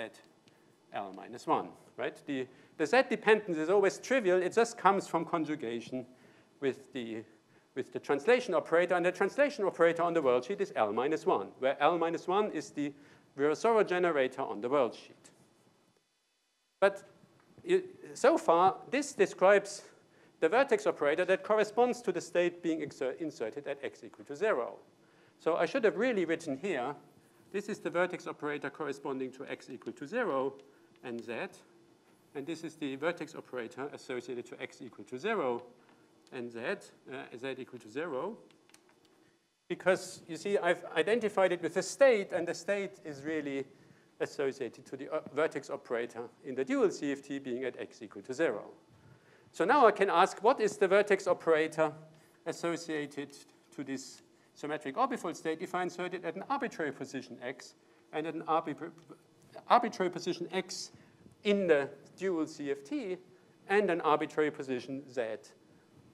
L minus 1, right? The, the Z dependence is always trivial. It just comes from conjugation with the, with the translation operator. And the translation operator on the worldsheet is L minus 1, where L minus 1 is the Virasoro generator on the worldsheet. But so far, this describes the vertex operator that corresponds to the state being inserted at x equal to 0. So I should have really written here, this is the vertex operator corresponding to x equal to 0 and z. And this is the vertex operator associated to x equal to 0 and z, uh, z equal to 0. Because you see, I've identified it with a state, and the state is really associated to the uh, vertex operator in the dual CFT being at x equal to 0. So now I can ask, what is the vertex operator associated to this symmetric orbifold state if I insert it at an arbitrary position x and at an arbitrary arbitrary position x in the dual CFT and an arbitrary position z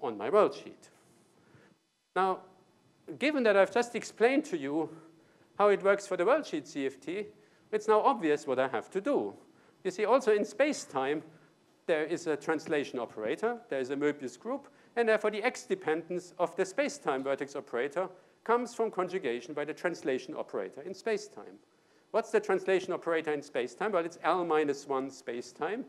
on my worldsheet. Now, given that I've just explained to you how it works for the worldsheet CFT, it's now obvious what I have to do. You see, also in space-time, there is a translation operator, there is a Möbius group, and therefore the x-dependence of the space-time vertex operator comes from conjugation by the translation operator in space-time. What's the translation operator in space-time? Well, it's L minus 1 space-time.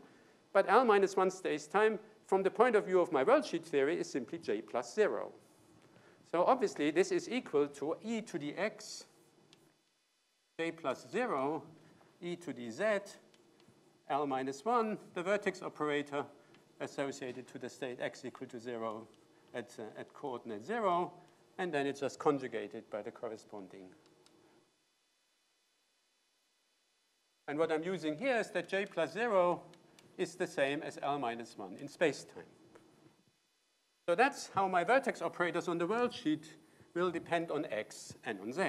But L minus 1 space-time, from the point of view of my world sheet theory, is simply J plus 0. So obviously, this is equal to e to the x, J plus 0, e to the z, L minus 1, the vertex operator associated to the state x equal to 0 at, uh, at coordinate 0, and then it's just conjugated by the corresponding And what I'm using here is that j plus 0 is the same as L minus 1 in space-time. So that's how my vertex operators on the worldsheet will depend on x and on z.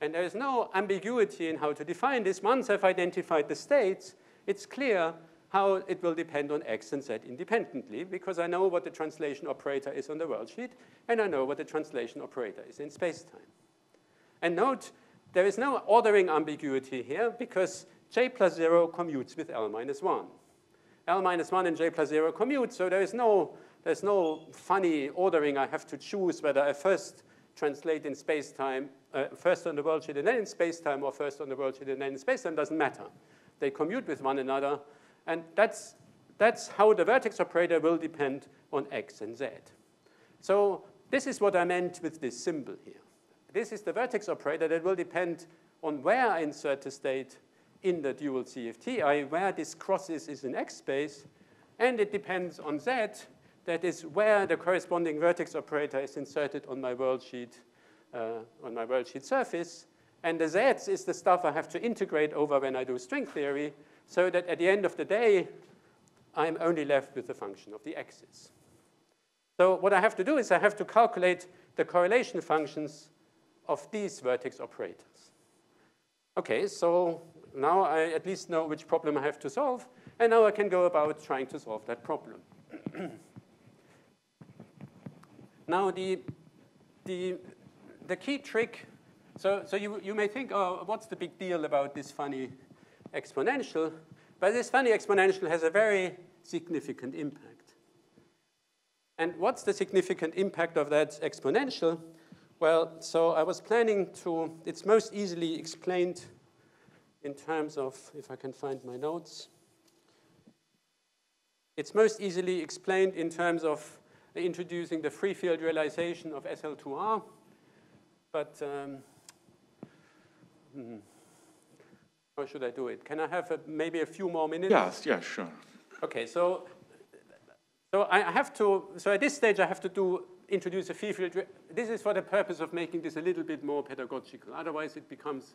And there is no ambiguity in how to define this. Once I've identified the states, it's clear how it will depend on x and z independently, because I know what the translation operator is on the worldsheet, and I know what the translation operator is in space-time. And note there is no ordering ambiguity here because j plus 0 commutes with L minus 1. L minus 1 and j plus 0 commute, so there is no, there's no funny ordering I have to choose whether I first translate in space-time, uh, first on the world sheet and then in space-time, or first on the world sheet and then in space-time, doesn't matter. They commute with one another, and that's, that's how the vertex operator will depend on x and z. So this is what I meant with this symbol here. This is the vertex operator that will depend on where I insert the state in the dual CFT, i.e. where this crosses is in X space, and it depends on Z, that is where the corresponding vertex operator is inserted on my worldsheet, uh, on my worldsheet surface, and the Z is the stuff I have to integrate over when I do string theory, so that at the end of the day, I'm only left with the function of the x's. So what I have to do is I have to calculate the correlation functions of these vertex operators. Okay, so now I at least know which problem I have to solve, and now I can go about trying to solve that problem. now the, the, the key trick, so, so you, you may think, oh, what's the big deal about this funny exponential? But this funny exponential has a very significant impact. And what's the significant impact of that exponential? Well, so I was planning to, it's most easily explained in terms of, if I can find my notes, it's most easily explained in terms of introducing the free field realization of SL2R. But um, hmm, how should I do it? Can I have a, maybe a few more minutes? Yes, yeah, sure. Okay, so so I have to, so at this stage I have to do, introduce a free field. This is for the purpose of making this a little bit more pedagogical. Otherwise it becomes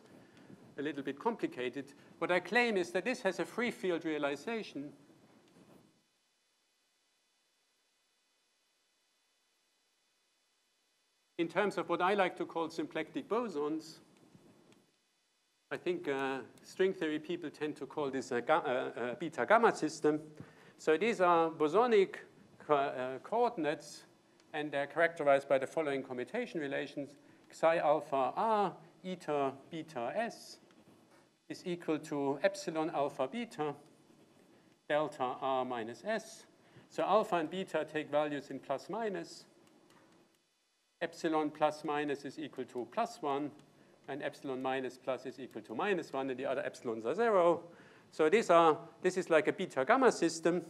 a little bit complicated. What I claim is that this has a free field realization in terms of what I like to call symplectic bosons. I think uh, string theory people tend to call this a, a, a beta gamma system. So these are bosonic co uh, coordinates, and they're characterized by the following commutation relations. Psi alpha r eta beta s is equal to epsilon alpha beta delta r minus s. So alpha and beta take values in plus minus. Epsilon plus minus is equal to plus 1, and epsilon minus plus is equal to minus 1, and the other epsilons are 0. So these are, this is like a beta gamma system.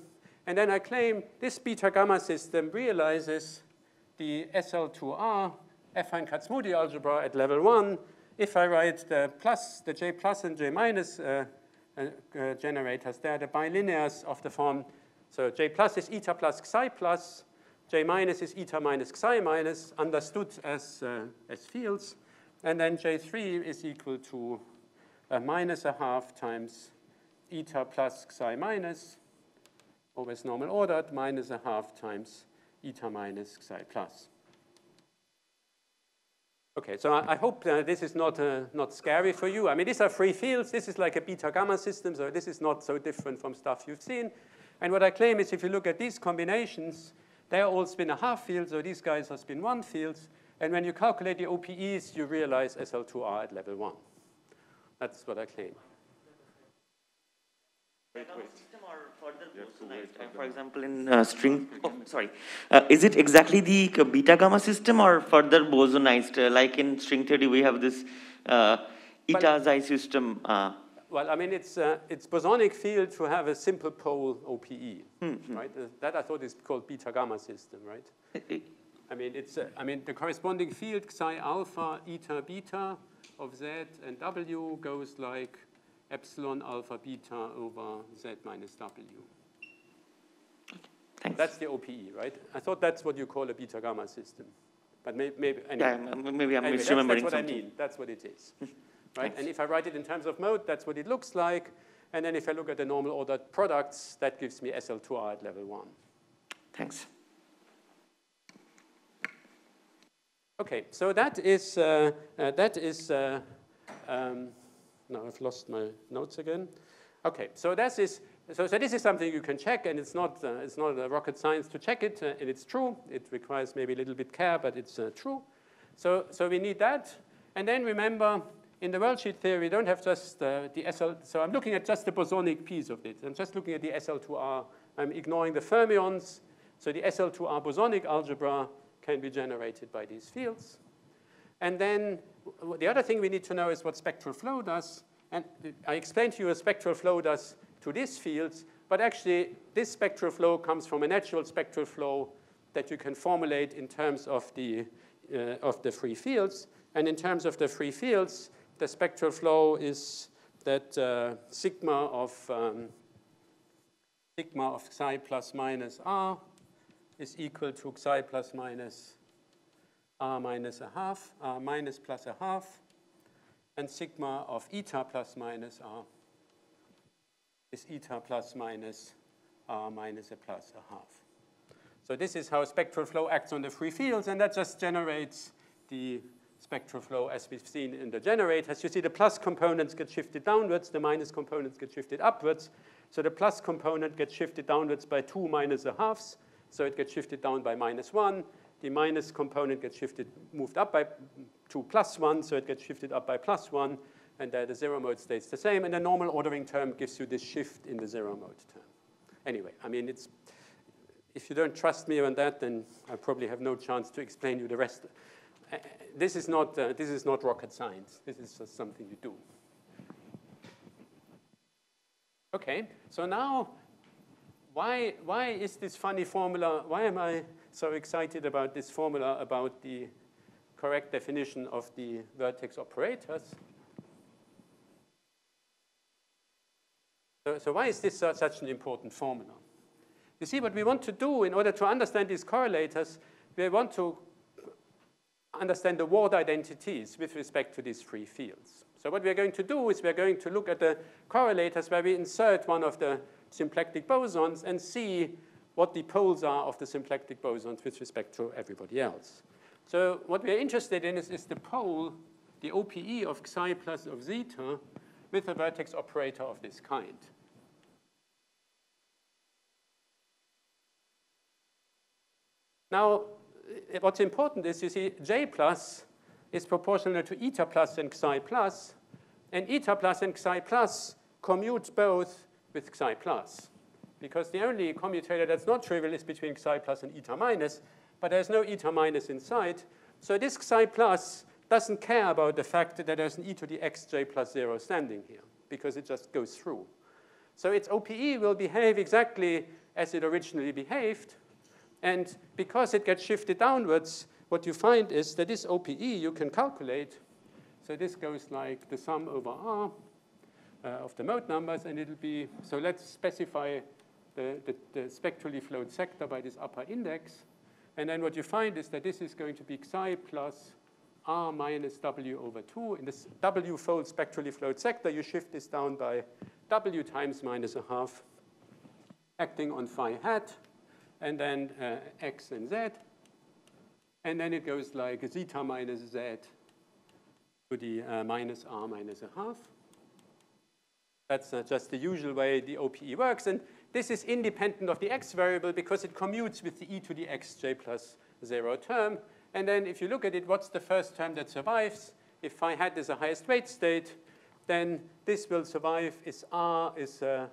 And then I claim this beta gamma system realizes the SL2R affine Kac-Moody algebra at level 1 if I write the plus, the J plus and J minus uh, uh, uh, generators, they're the bilinears of the form. So J plus is eta plus psi plus, J minus is eta minus psi minus, understood as, uh, as fields. And then J3 is equal to a minus a half times eta plus psi minus, always normal ordered, minus a half times eta minus psi plus. Okay, so I, I hope uh, this is not, uh, not scary for you. I mean, these are free fields. This is like a beta gamma system, so this is not so different from stuff you've seen. And what I claim is if you look at these combinations, they are all spin a half fields, so these guys are spin one fields. And when you calculate the OPEs, you realize SL2R at level one. That's what I claim. Wait, wait. For example, in uh, string, oh, sorry, uh, is it exactly the beta gamma system or further bosonized? Uh, like in string theory, we have this uh, eta xi system. Uh. well, I mean, it's, uh, it's bosonic field to have a simple pole OPE, mm -hmm. right? that I thought is called beta gamma system, right? I mean, it's, I mean, the corresponding field psi alpha, eta beta of Z and W goes like epsilon alpha beta over Z minus W. Thanks. That's the OPE, right? I thought that's what you call a beta gamma system. But maybe, maybe anyway. yeah, maybe I'm anyway, misremembering that's, that's what something. I mean. That's what it is, right? And if I write it in terms of mode, that's what it looks like. And then if I look at the normal ordered products, that gives me SL2R at level one. Thanks. Okay, so that is, uh, uh, that is uh, um, now I've lost my notes again. Okay, so that is so, so this is something you can check, and it's not, uh, it's not rocket science to check it, uh, and it's true. It requires maybe a little bit care, but it's uh, true. So, so we need that. And then remember, in the worldsheet theory, we don't have just uh, the SL. So I'm looking at just the bosonic piece of it. I'm just looking at the SL2R. I'm ignoring the fermions. So the SL2R bosonic algebra can be generated by these fields. And then the other thing we need to know is what spectral flow does. And I explained to you what spectral flow does to these fields, but actually this spectral flow comes from a natural spectral flow that you can formulate in terms of the, uh, of the free fields. And in terms of the free fields, the spectral flow is that uh, sigma of um, sigma of psi plus minus r is equal to psi plus minus r minus a half, r minus plus a half, and sigma of eta plus minus r is eta plus minus r minus a plus a half. So this is how spectral flow acts on the free fields, and that just generates the spectral flow as we've seen in the generators. You see the plus components get shifted downwards, the minus components get shifted upwards. So the plus component gets shifted downwards by 2 minus a halves, so it gets shifted down by minus 1. The minus component gets shifted, moved up by 2 plus 1, so it gets shifted up by plus 1 and the zero mode stays the same, and the normal ordering term gives you this shift in the zero mode term. Anyway, I mean, it's, if you don't trust me on that, then I probably have no chance to explain you the rest. Uh, this, is not, uh, this is not rocket science. This is just something you do. Okay, so now, why, why is this funny formula, why am I so excited about this formula about the correct definition of the vertex operators? So, so why is this such an important formula? You see, what we want to do in order to understand these correlators, we want to understand the Ward identities with respect to these three fields. So what we're going to do is we're going to look at the correlators where we insert one of the symplectic bosons and see what the poles are of the symplectic bosons with respect to everybody else. So what we're interested in is, is the pole, the OPE of psi plus of zeta with a vertex operator of this kind. Now, what's important is you see J plus is proportional to eta plus and psi plus, and eta plus and psi plus commute both with psi plus. Because the only commutator that's not trivial is between psi plus and eta minus, but there's no eta minus inside. So this psi plus doesn't care about the fact that there's an e to the xj plus 0 standing here, because it just goes through. So its OPE will behave exactly as it originally behaved, and because it gets shifted downwards, what you find is that this OPE you can calculate. So this goes like the sum over R uh, of the mode numbers, and it'll be, so let's specify the, the, the, spectrally flowed sector by this upper index. And then what you find is that this is going to be psi plus R minus W over 2. In this W-fold spectrally flowed sector, you shift this down by W times minus a half, acting on phi hat and then uh, x and z. And then it goes like zeta minus z to the uh, minus r minus a half. That's uh, just the usual way the OPE works. And this is independent of the x variable because it commutes with the e to the xj plus 0 term. And then if you look at it, what's the first term that survives? If phi hat is a highest weight state, then this will survive is r is uh,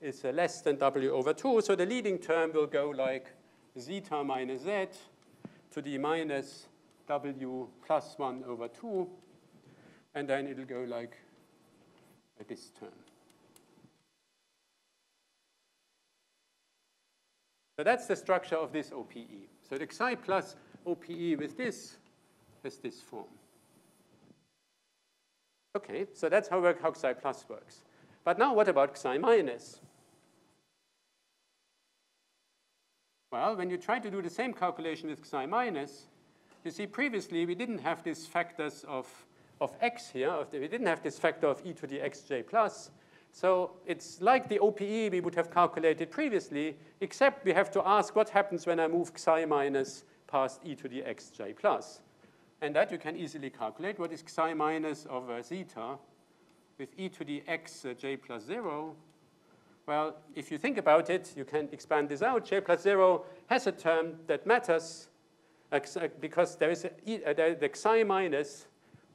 is uh, less than W over 2. So the leading term will go like zeta minus z to the minus W plus 1 over 2. And then it'll go like this term. So that's the structure of this OPE. So the Psi plus OPE with this is this form. Okay, so that's how, work, how Psi plus works. But now what about Psi minus? Well, when you try to do the same calculation with Psi minus, you see previously we didn't have these factors of, of x here. Of the, we didn't have this factor of e to the xj plus. So it's like the OPE we would have calculated previously, except we have to ask what happens when I move psi minus past e to the xj plus. And that you can easily calculate. What is psi minus of uh, zeta with e to the xj plus 0 well, if you think about it, you can expand this out. J plus 0 has a term that matters uh, because there is a, uh, the psi minus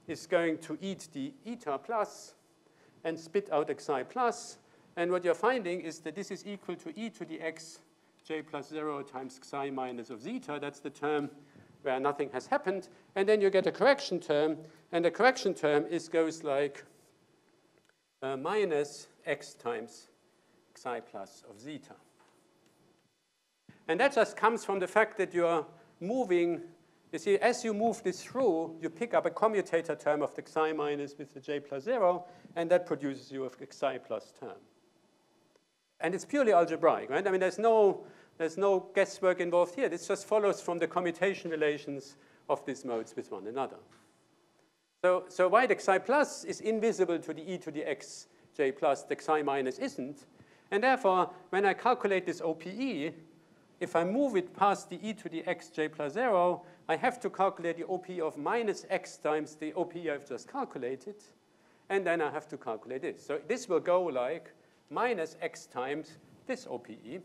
is going to eat the eta plus and spit out psi plus. And what you're finding is that this is equal to e to the x j plus 0 times psi minus of zeta. That's the term where nothing has happened. And then you get a correction term. And the correction term is goes like uh, minus x times psi plus of zeta. And that just comes from the fact that you're moving, you see, as you move this through, you pick up a commutator term of the psi minus with the j plus 0, and that produces you a psi plus term. And it's purely algebraic, right? I mean, there's no, there's no guesswork involved here. This just follows from the commutation relations of these modes with one another. So, so why the plus is invisible to the e to the x j plus, the psi minus isn't, and therefore, when I calculate this OPE, if I move it past the e to the xj plus 0, I have to calculate the OPE of minus x times the OPE I've just calculated. And then I have to calculate this. So this will go like minus x times this OPE.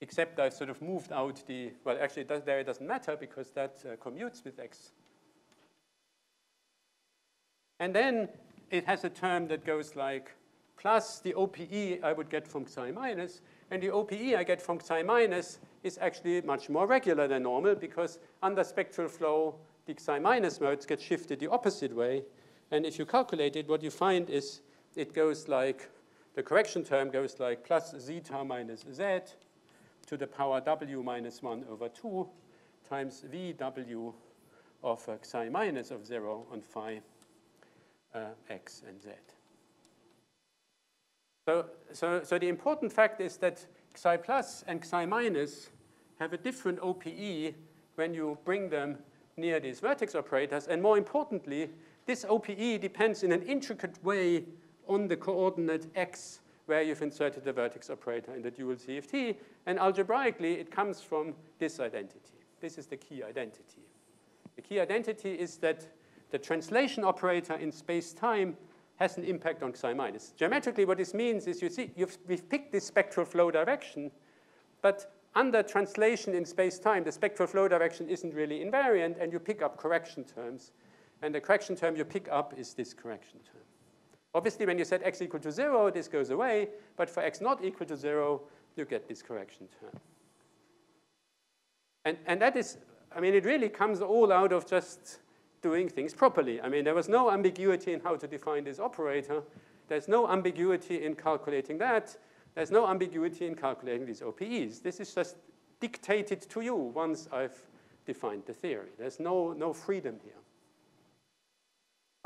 Except I've sort of moved out the, well, actually, it does, there it doesn't matter because that uh, commutes with x. And then it has a term that goes like plus the OPE I would get from psi. And the OPE I get from psi minus is actually much more regular than normal because under spectral flow, the psi minus modes get shifted the opposite way. And if you calculate it, what you find is it goes like, the correction term goes like plus zeta minus z to the power w minus 1 over 2 times vw of uh, psi minus of 0 on phi uh, x and z. So, so, so the important fact is that psi plus and psi minus have a different OPE when you bring them near these vertex operators. And more importantly, this OPE depends in an intricate way on the coordinate x where you've inserted the vertex operator in the dual CFT. And algebraically, it comes from this identity. This is the key identity. The key identity is that the translation operator in space-time has an impact on psi minus. Geometrically, what this means is you see, we've picked this spectral flow direction, but under translation in space-time, the spectral flow direction isn't really invariant, and you pick up correction terms. And the correction term you pick up is this correction term. Obviously, when you set x equal to 0, this goes away, but for x not equal to 0, you get this correction term. And, and that is, I mean, it really comes all out of just doing things properly. I mean, there was no ambiguity in how to define this operator. There's no ambiguity in calculating that. There's no ambiguity in calculating these OPEs. This is just dictated to you once I've defined the theory. There's no, no freedom here.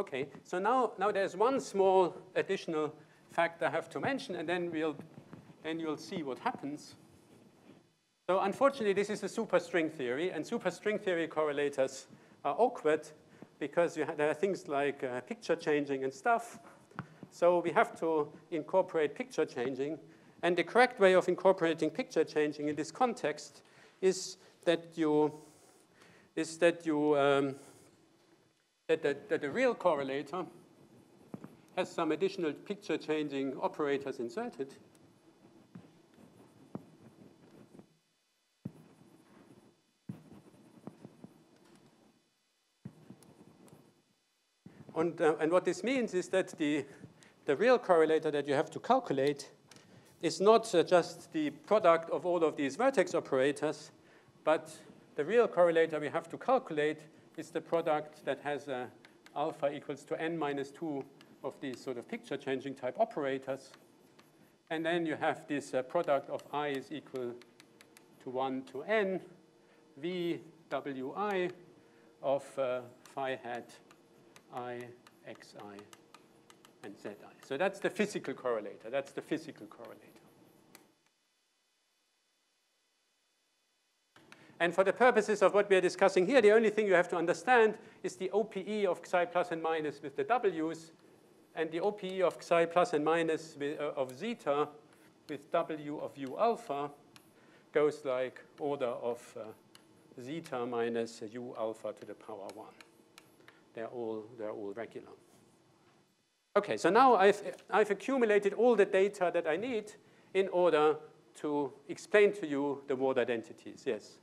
Okay, so now, now there's one small additional fact I have to mention, and then, we'll, then you'll see what happens. So unfortunately, this is a superstring theory, and superstring theory correlators are awkward because there are things like uh, picture changing and stuff. So we have to incorporate picture changing. And the correct way of incorporating picture changing in this context is that you, is that you, um, that, the, that the real correlator has some additional picture changing operators inserted. And, uh, and what this means is that the, the real correlator that you have to calculate is not uh, just the product of all of these vertex operators, but the real correlator we have to calculate is the product that has uh, alpha equals to n minus 2 of these sort of picture changing type operators. And then you have this uh, product of i is equal to 1 to n, v wi of uh, phi hat i, xi, and zi. So that's the physical correlator. That's the physical correlator. And for the purposes of what we are discussing here, the only thing you have to understand is the OPE of psi plus and minus with the W's, and the OPE of psi plus and minus with, uh, of zeta with W of U alpha goes like order of uh, zeta minus U alpha to the power 1. They're all, they're all regular. Okay, so now I've, I've accumulated all the data that I need in order to explain to you the Ward identities. Yes?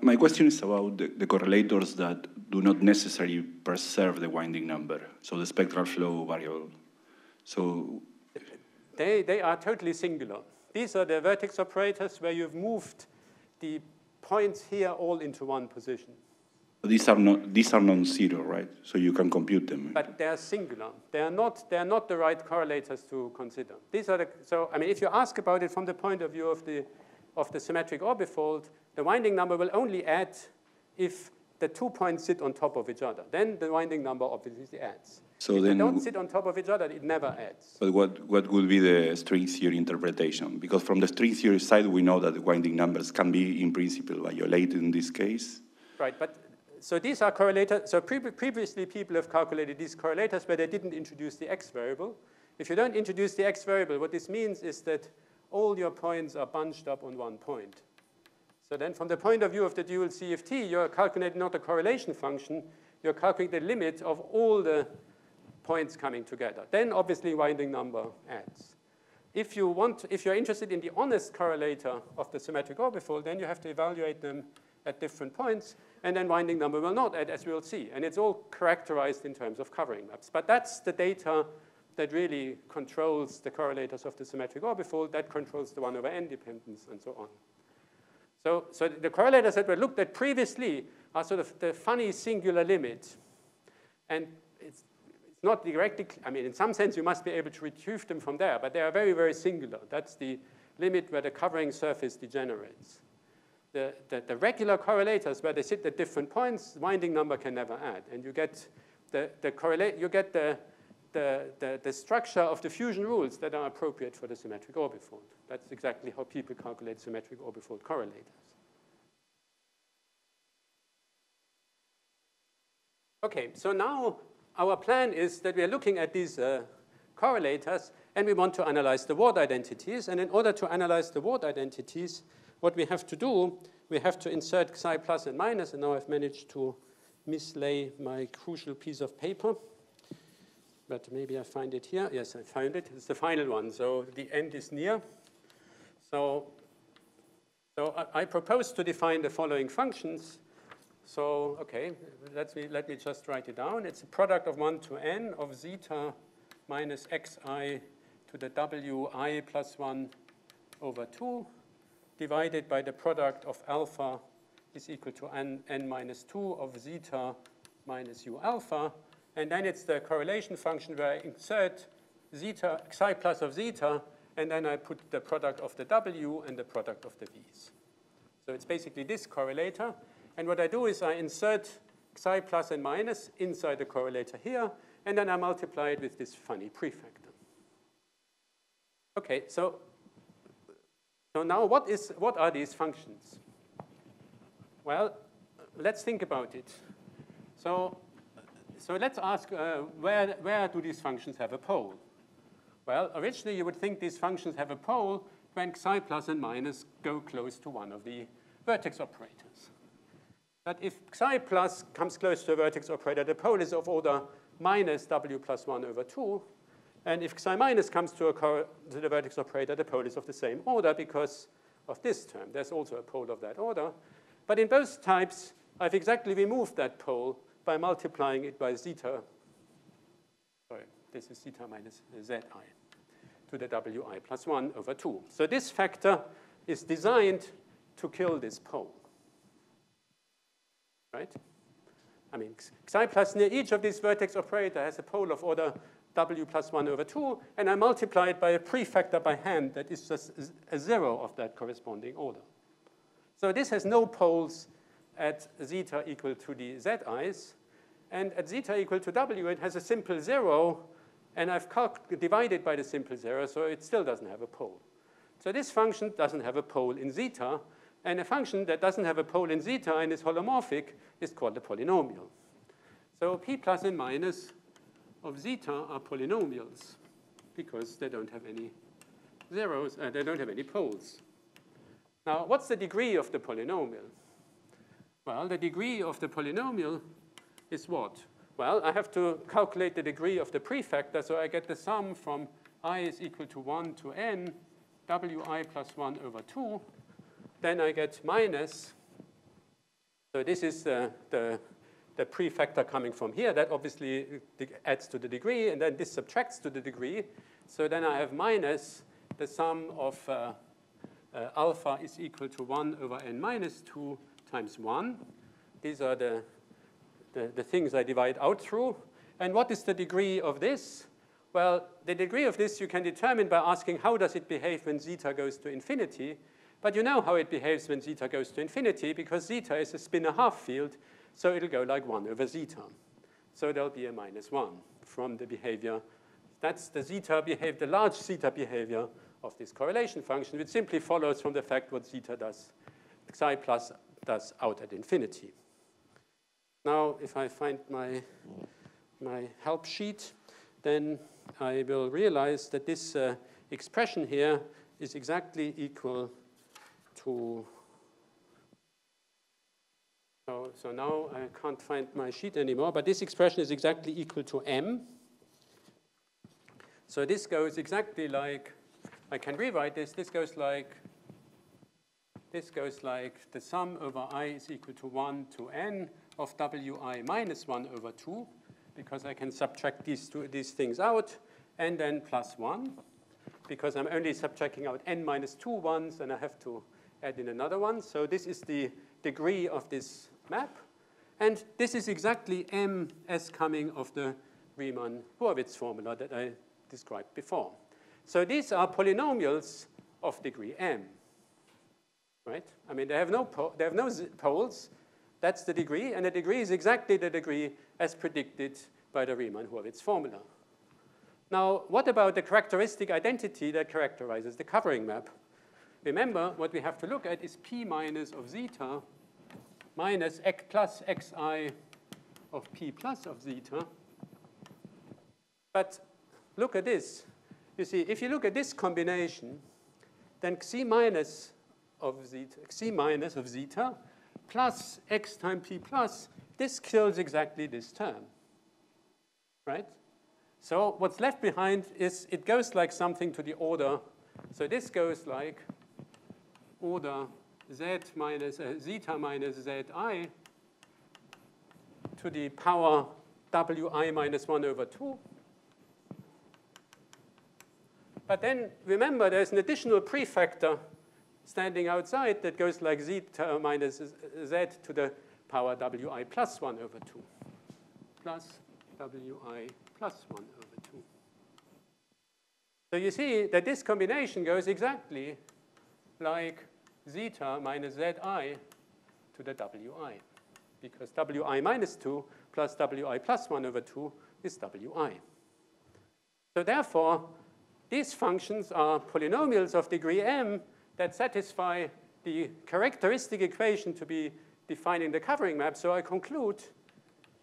My, question is about the, the, correlators that do not necessarily preserve the winding number, so the spectral flow variable. So they, they are totally singular. These are the vertex operators where you've moved the points here all into one position. These are not these are non-zero, right? So you can compute them. But they are singular. They are not they are not the right correlators to consider. These are the so I mean if you ask about it from the point of view of the of the symmetric orbifold, the winding number will only add if the two points sit on top of each other. Then the winding number obviously adds. So if then they don't sit on top of each other, it never adds. But what, what would be the string theory interpretation? Because from the string theory side, we know that the winding numbers can be, in principle, violated in this case. Right, but so these are correlators. So pre previously, people have calculated these correlators where they didn't introduce the x variable. If you don't introduce the x variable, what this means is that all your points are bunched up on one point. So then from the point of view of the dual CFT, you're calculating not a correlation function, you're calculating the limit of all the points coming together. Then obviously winding number adds. If, you want, if you're interested in the honest correlator of the symmetric orbifold, then you have to evaluate them at different points, and then winding number will not add, as we'll see. And it's all characterized in terms of covering maps. But that's the data that really controls the correlators of the symmetric orbifold, that controls the 1 over n dependence, and so on. So, so the correlators that were looked at previously are sort of the funny singular limit. And it's, it's not directly, I mean, in some sense, you must be able to retrieve them from there, but they are very, very singular. That's the limit where the covering surface degenerates. The, the, the regular correlators, where they sit at different points, winding number can never add. And you get the, the correlate, you get the, the, the, the structure of the fusion rules that are appropriate for the symmetric orbifold. That's exactly how people calculate symmetric orbifold correlators. Okay, so now our plan is that we are looking at these uh, correlators and we want to analyze the Ward identities. And in order to analyze the Ward identities, what we have to do, we have to insert psi plus and minus, and now I've managed to mislay my crucial piece of paper but maybe I find it here. Yes, I found it. It's the final one. So the end is near. So, so I, I propose to define the following functions. So, okay, let me, let me just write it down. It's a product of 1 to n of zeta minus xi to the wi plus 1 over 2 divided by the product of alpha is equal to n, n minus 2 of zeta minus u alpha and then it's the correlation function where I insert zeta, psi plus of zeta, and then I put the product of the W and the product of the V's. So it's basically this correlator. And what I do is I insert psi plus and minus inside the correlator here, and then I multiply it with this funny prefactor. Okay, so, so now what, is, what are these functions? Well, let's think about it. So so let's ask, uh, where, where do these functions have a pole? Well, originally you would think these functions have a pole when psi plus and minus go close to one of the vertex operators. But if psi plus comes close to a vertex operator, the pole is of order minus w plus 1 over 2. And if psi minus comes to, a to the vertex operator, the pole is of the same order because of this term. There's also a pole of that order. But in both types, I've exactly removed that pole by multiplying it by zeta, sorry, this is zeta minus zi to the wi plus 1 over 2. So this factor is designed to kill this pole, right? I mean, psi plus near each of these vertex operator has a pole of order w plus 1 over 2, and I multiply it by a prefactor by hand that is just a zero of that corresponding order. So this has no poles at zeta equal to the zi's, and at zeta equal to w, it has a simple zero, and I've divided by the simple zero, so it still doesn't have a pole. So this function doesn't have a pole in zeta, and a function that doesn't have a pole in zeta and is holomorphic is called a polynomial. So p plus and minus of zeta are polynomials because they don't have any zeros, uh, they don't have any poles. Now, what's the degree of the polynomial? Well, the degree of the polynomial is what? Well, I have to calculate the degree of the prefactor, so I get the sum from i is equal to 1 to n, wi plus 1 over 2. Then I get minus, so this is the, the, the prefactor coming from here. That obviously adds to the degree, and then this subtracts to the degree. So then I have minus the sum of uh, uh, alpha is equal to 1 over n minus 2 times 1. These are the the, the things I divide out through. And what is the degree of this? Well, the degree of this you can determine by asking how does it behave when zeta goes to infinity. But you know how it behaves when zeta goes to infinity because zeta is a spin spinor half field, so it'll go like 1 over zeta. So there'll be a minus 1 from the behavior. That's the zeta behavior, the large zeta behavior of this correlation function, which simply follows from the fact what zeta does, psi plus does out at infinity. Now, if I find my, my help sheet, then I will realize that this uh, expression here is exactly equal to, so, so now I can't find my sheet anymore, but this expression is exactly equal to m. So this goes exactly like, I can rewrite this, this goes like this goes like the sum over i is equal to 1 to n of wi minus 1 over 2, because I can subtract these, two, these things out, and then plus 1, because I'm only subtracting out n minus 2 ones, and I have to add in another one. So this is the degree of this map. And this is exactly m as coming of the Riemann-Hurwitz formula that I described before. So these are polynomials of degree m, right? I mean, they have no, they have no poles. That's the degree, and the degree is exactly the degree as predicted by the Riemann-Hurwitz formula. Now, what about the characteristic identity that characterizes the covering map? Remember, what we have to look at is p minus of zeta minus x plus xi of p plus of zeta. But look at this. You see, if you look at this combination, then xi minus of zeta, xi minus of zeta plus x times p plus, this kills exactly this term, right? So what's left behind is it goes like something to the order. So this goes like order z minus uh, zeta minus zi to the power wi minus 1 over 2. But then remember, there's an additional prefactor standing outside that goes like zeta uh, minus z to the power wi plus 1 over 2, plus wi plus 1 over 2. So you see that this combination goes exactly like zeta uh, minus zi to the wi, because wi minus 2 plus wi plus 1 over 2 is wi. So therefore, these functions are polynomials of degree m that satisfy the characteristic equation to be defining the covering map. So I conclude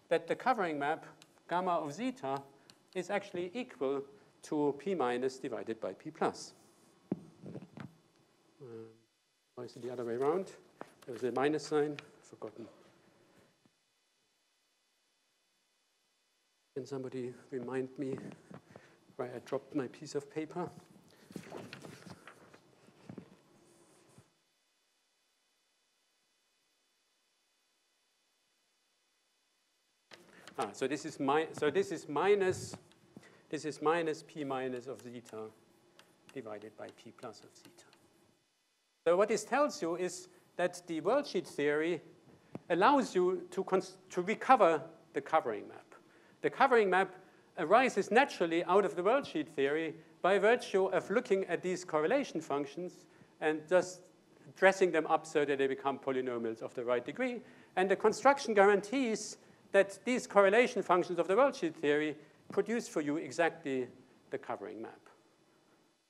that the covering map, gamma of zeta, is actually equal to p minus divided by p plus. Uh, or is it the other way around? There was a minus sign, forgotten. Can somebody remind me where I dropped my piece of paper? Ah, so this is my, so this is minus, this is minus p minus of zeta divided by p plus of zeta. So what this tells you is that the worldsheet theory allows you to, to recover the covering map. The covering map arises naturally out of the worldsheet theory by virtue of looking at these correlation functions and just dressing them up so that they become polynomials of the right degree. And the construction guarantees that these correlation functions of the worldsheet theory produce for you exactly the covering map.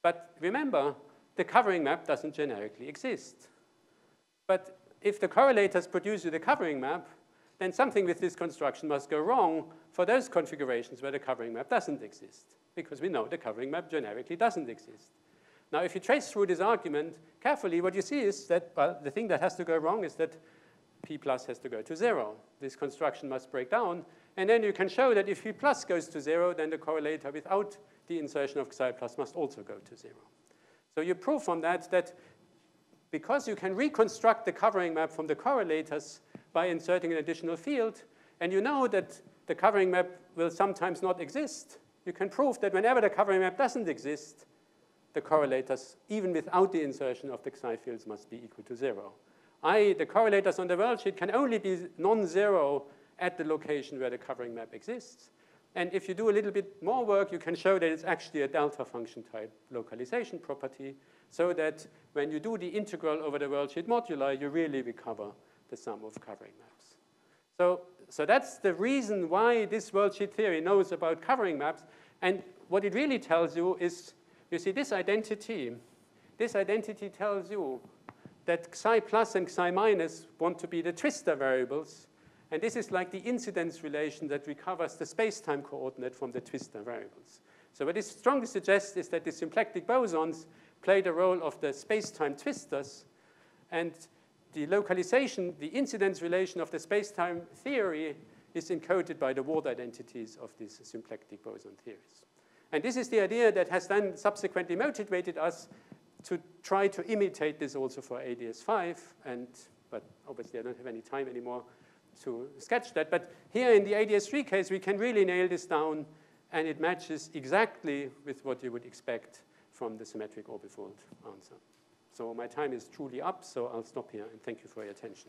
But remember, the covering map doesn't generically exist. But if the correlators produce you the covering map, then something with this construction must go wrong for those configurations where the covering map doesn't exist, because we know the covering map generically doesn't exist. Now, if you trace through this argument carefully, what you see is that, well, the thing that has to go wrong is that p plus has to go to 0. This construction must break down. And then you can show that if p plus goes to 0, then the correlator without the insertion of psi plus must also go to 0. So you prove from that that because you can reconstruct the covering map from the correlators by inserting an additional field, and you know that the covering map will sometimes not exist, you can prove that whenever the covering map doesn't exist, the correlators, even without the insertion of the psi fields, must be equal to 0 i.e. the correlators on the world sheet can only be non-zero at the location where the covering map exists. And if you do a little bit more work, you can show that it's actually a delta function type localization property so that when you do the integral over the world sheet moduli, you really recover the sum of covering maps. So, so that's the reason why this world sheet theory knows about covering maps. And what it really tells you is, you see, this identity, this identity tells you that psi plus and psi minus want to be the twistor variables. And this is like the incidence relation that recovers the space-time coordinate from the twistor variables. So what this strongly suggests is that the symplectic bosons play the role of the space-time twistors, and the localization, the incidence relation of the space-time theory is encoded by the Ward identities of these symplectic boson theories. And this is the idea that has then subsequently motivated us to try to imitate this also for AdS5, and, but obviously I don't have any time anymore to sketch that. But here in the AdS3 case, we can really nail this down, and it matches exactly with what you would expect from the symmetric orbifold answer. So my time is truly up, so I'll stop here, and thank you for your attention.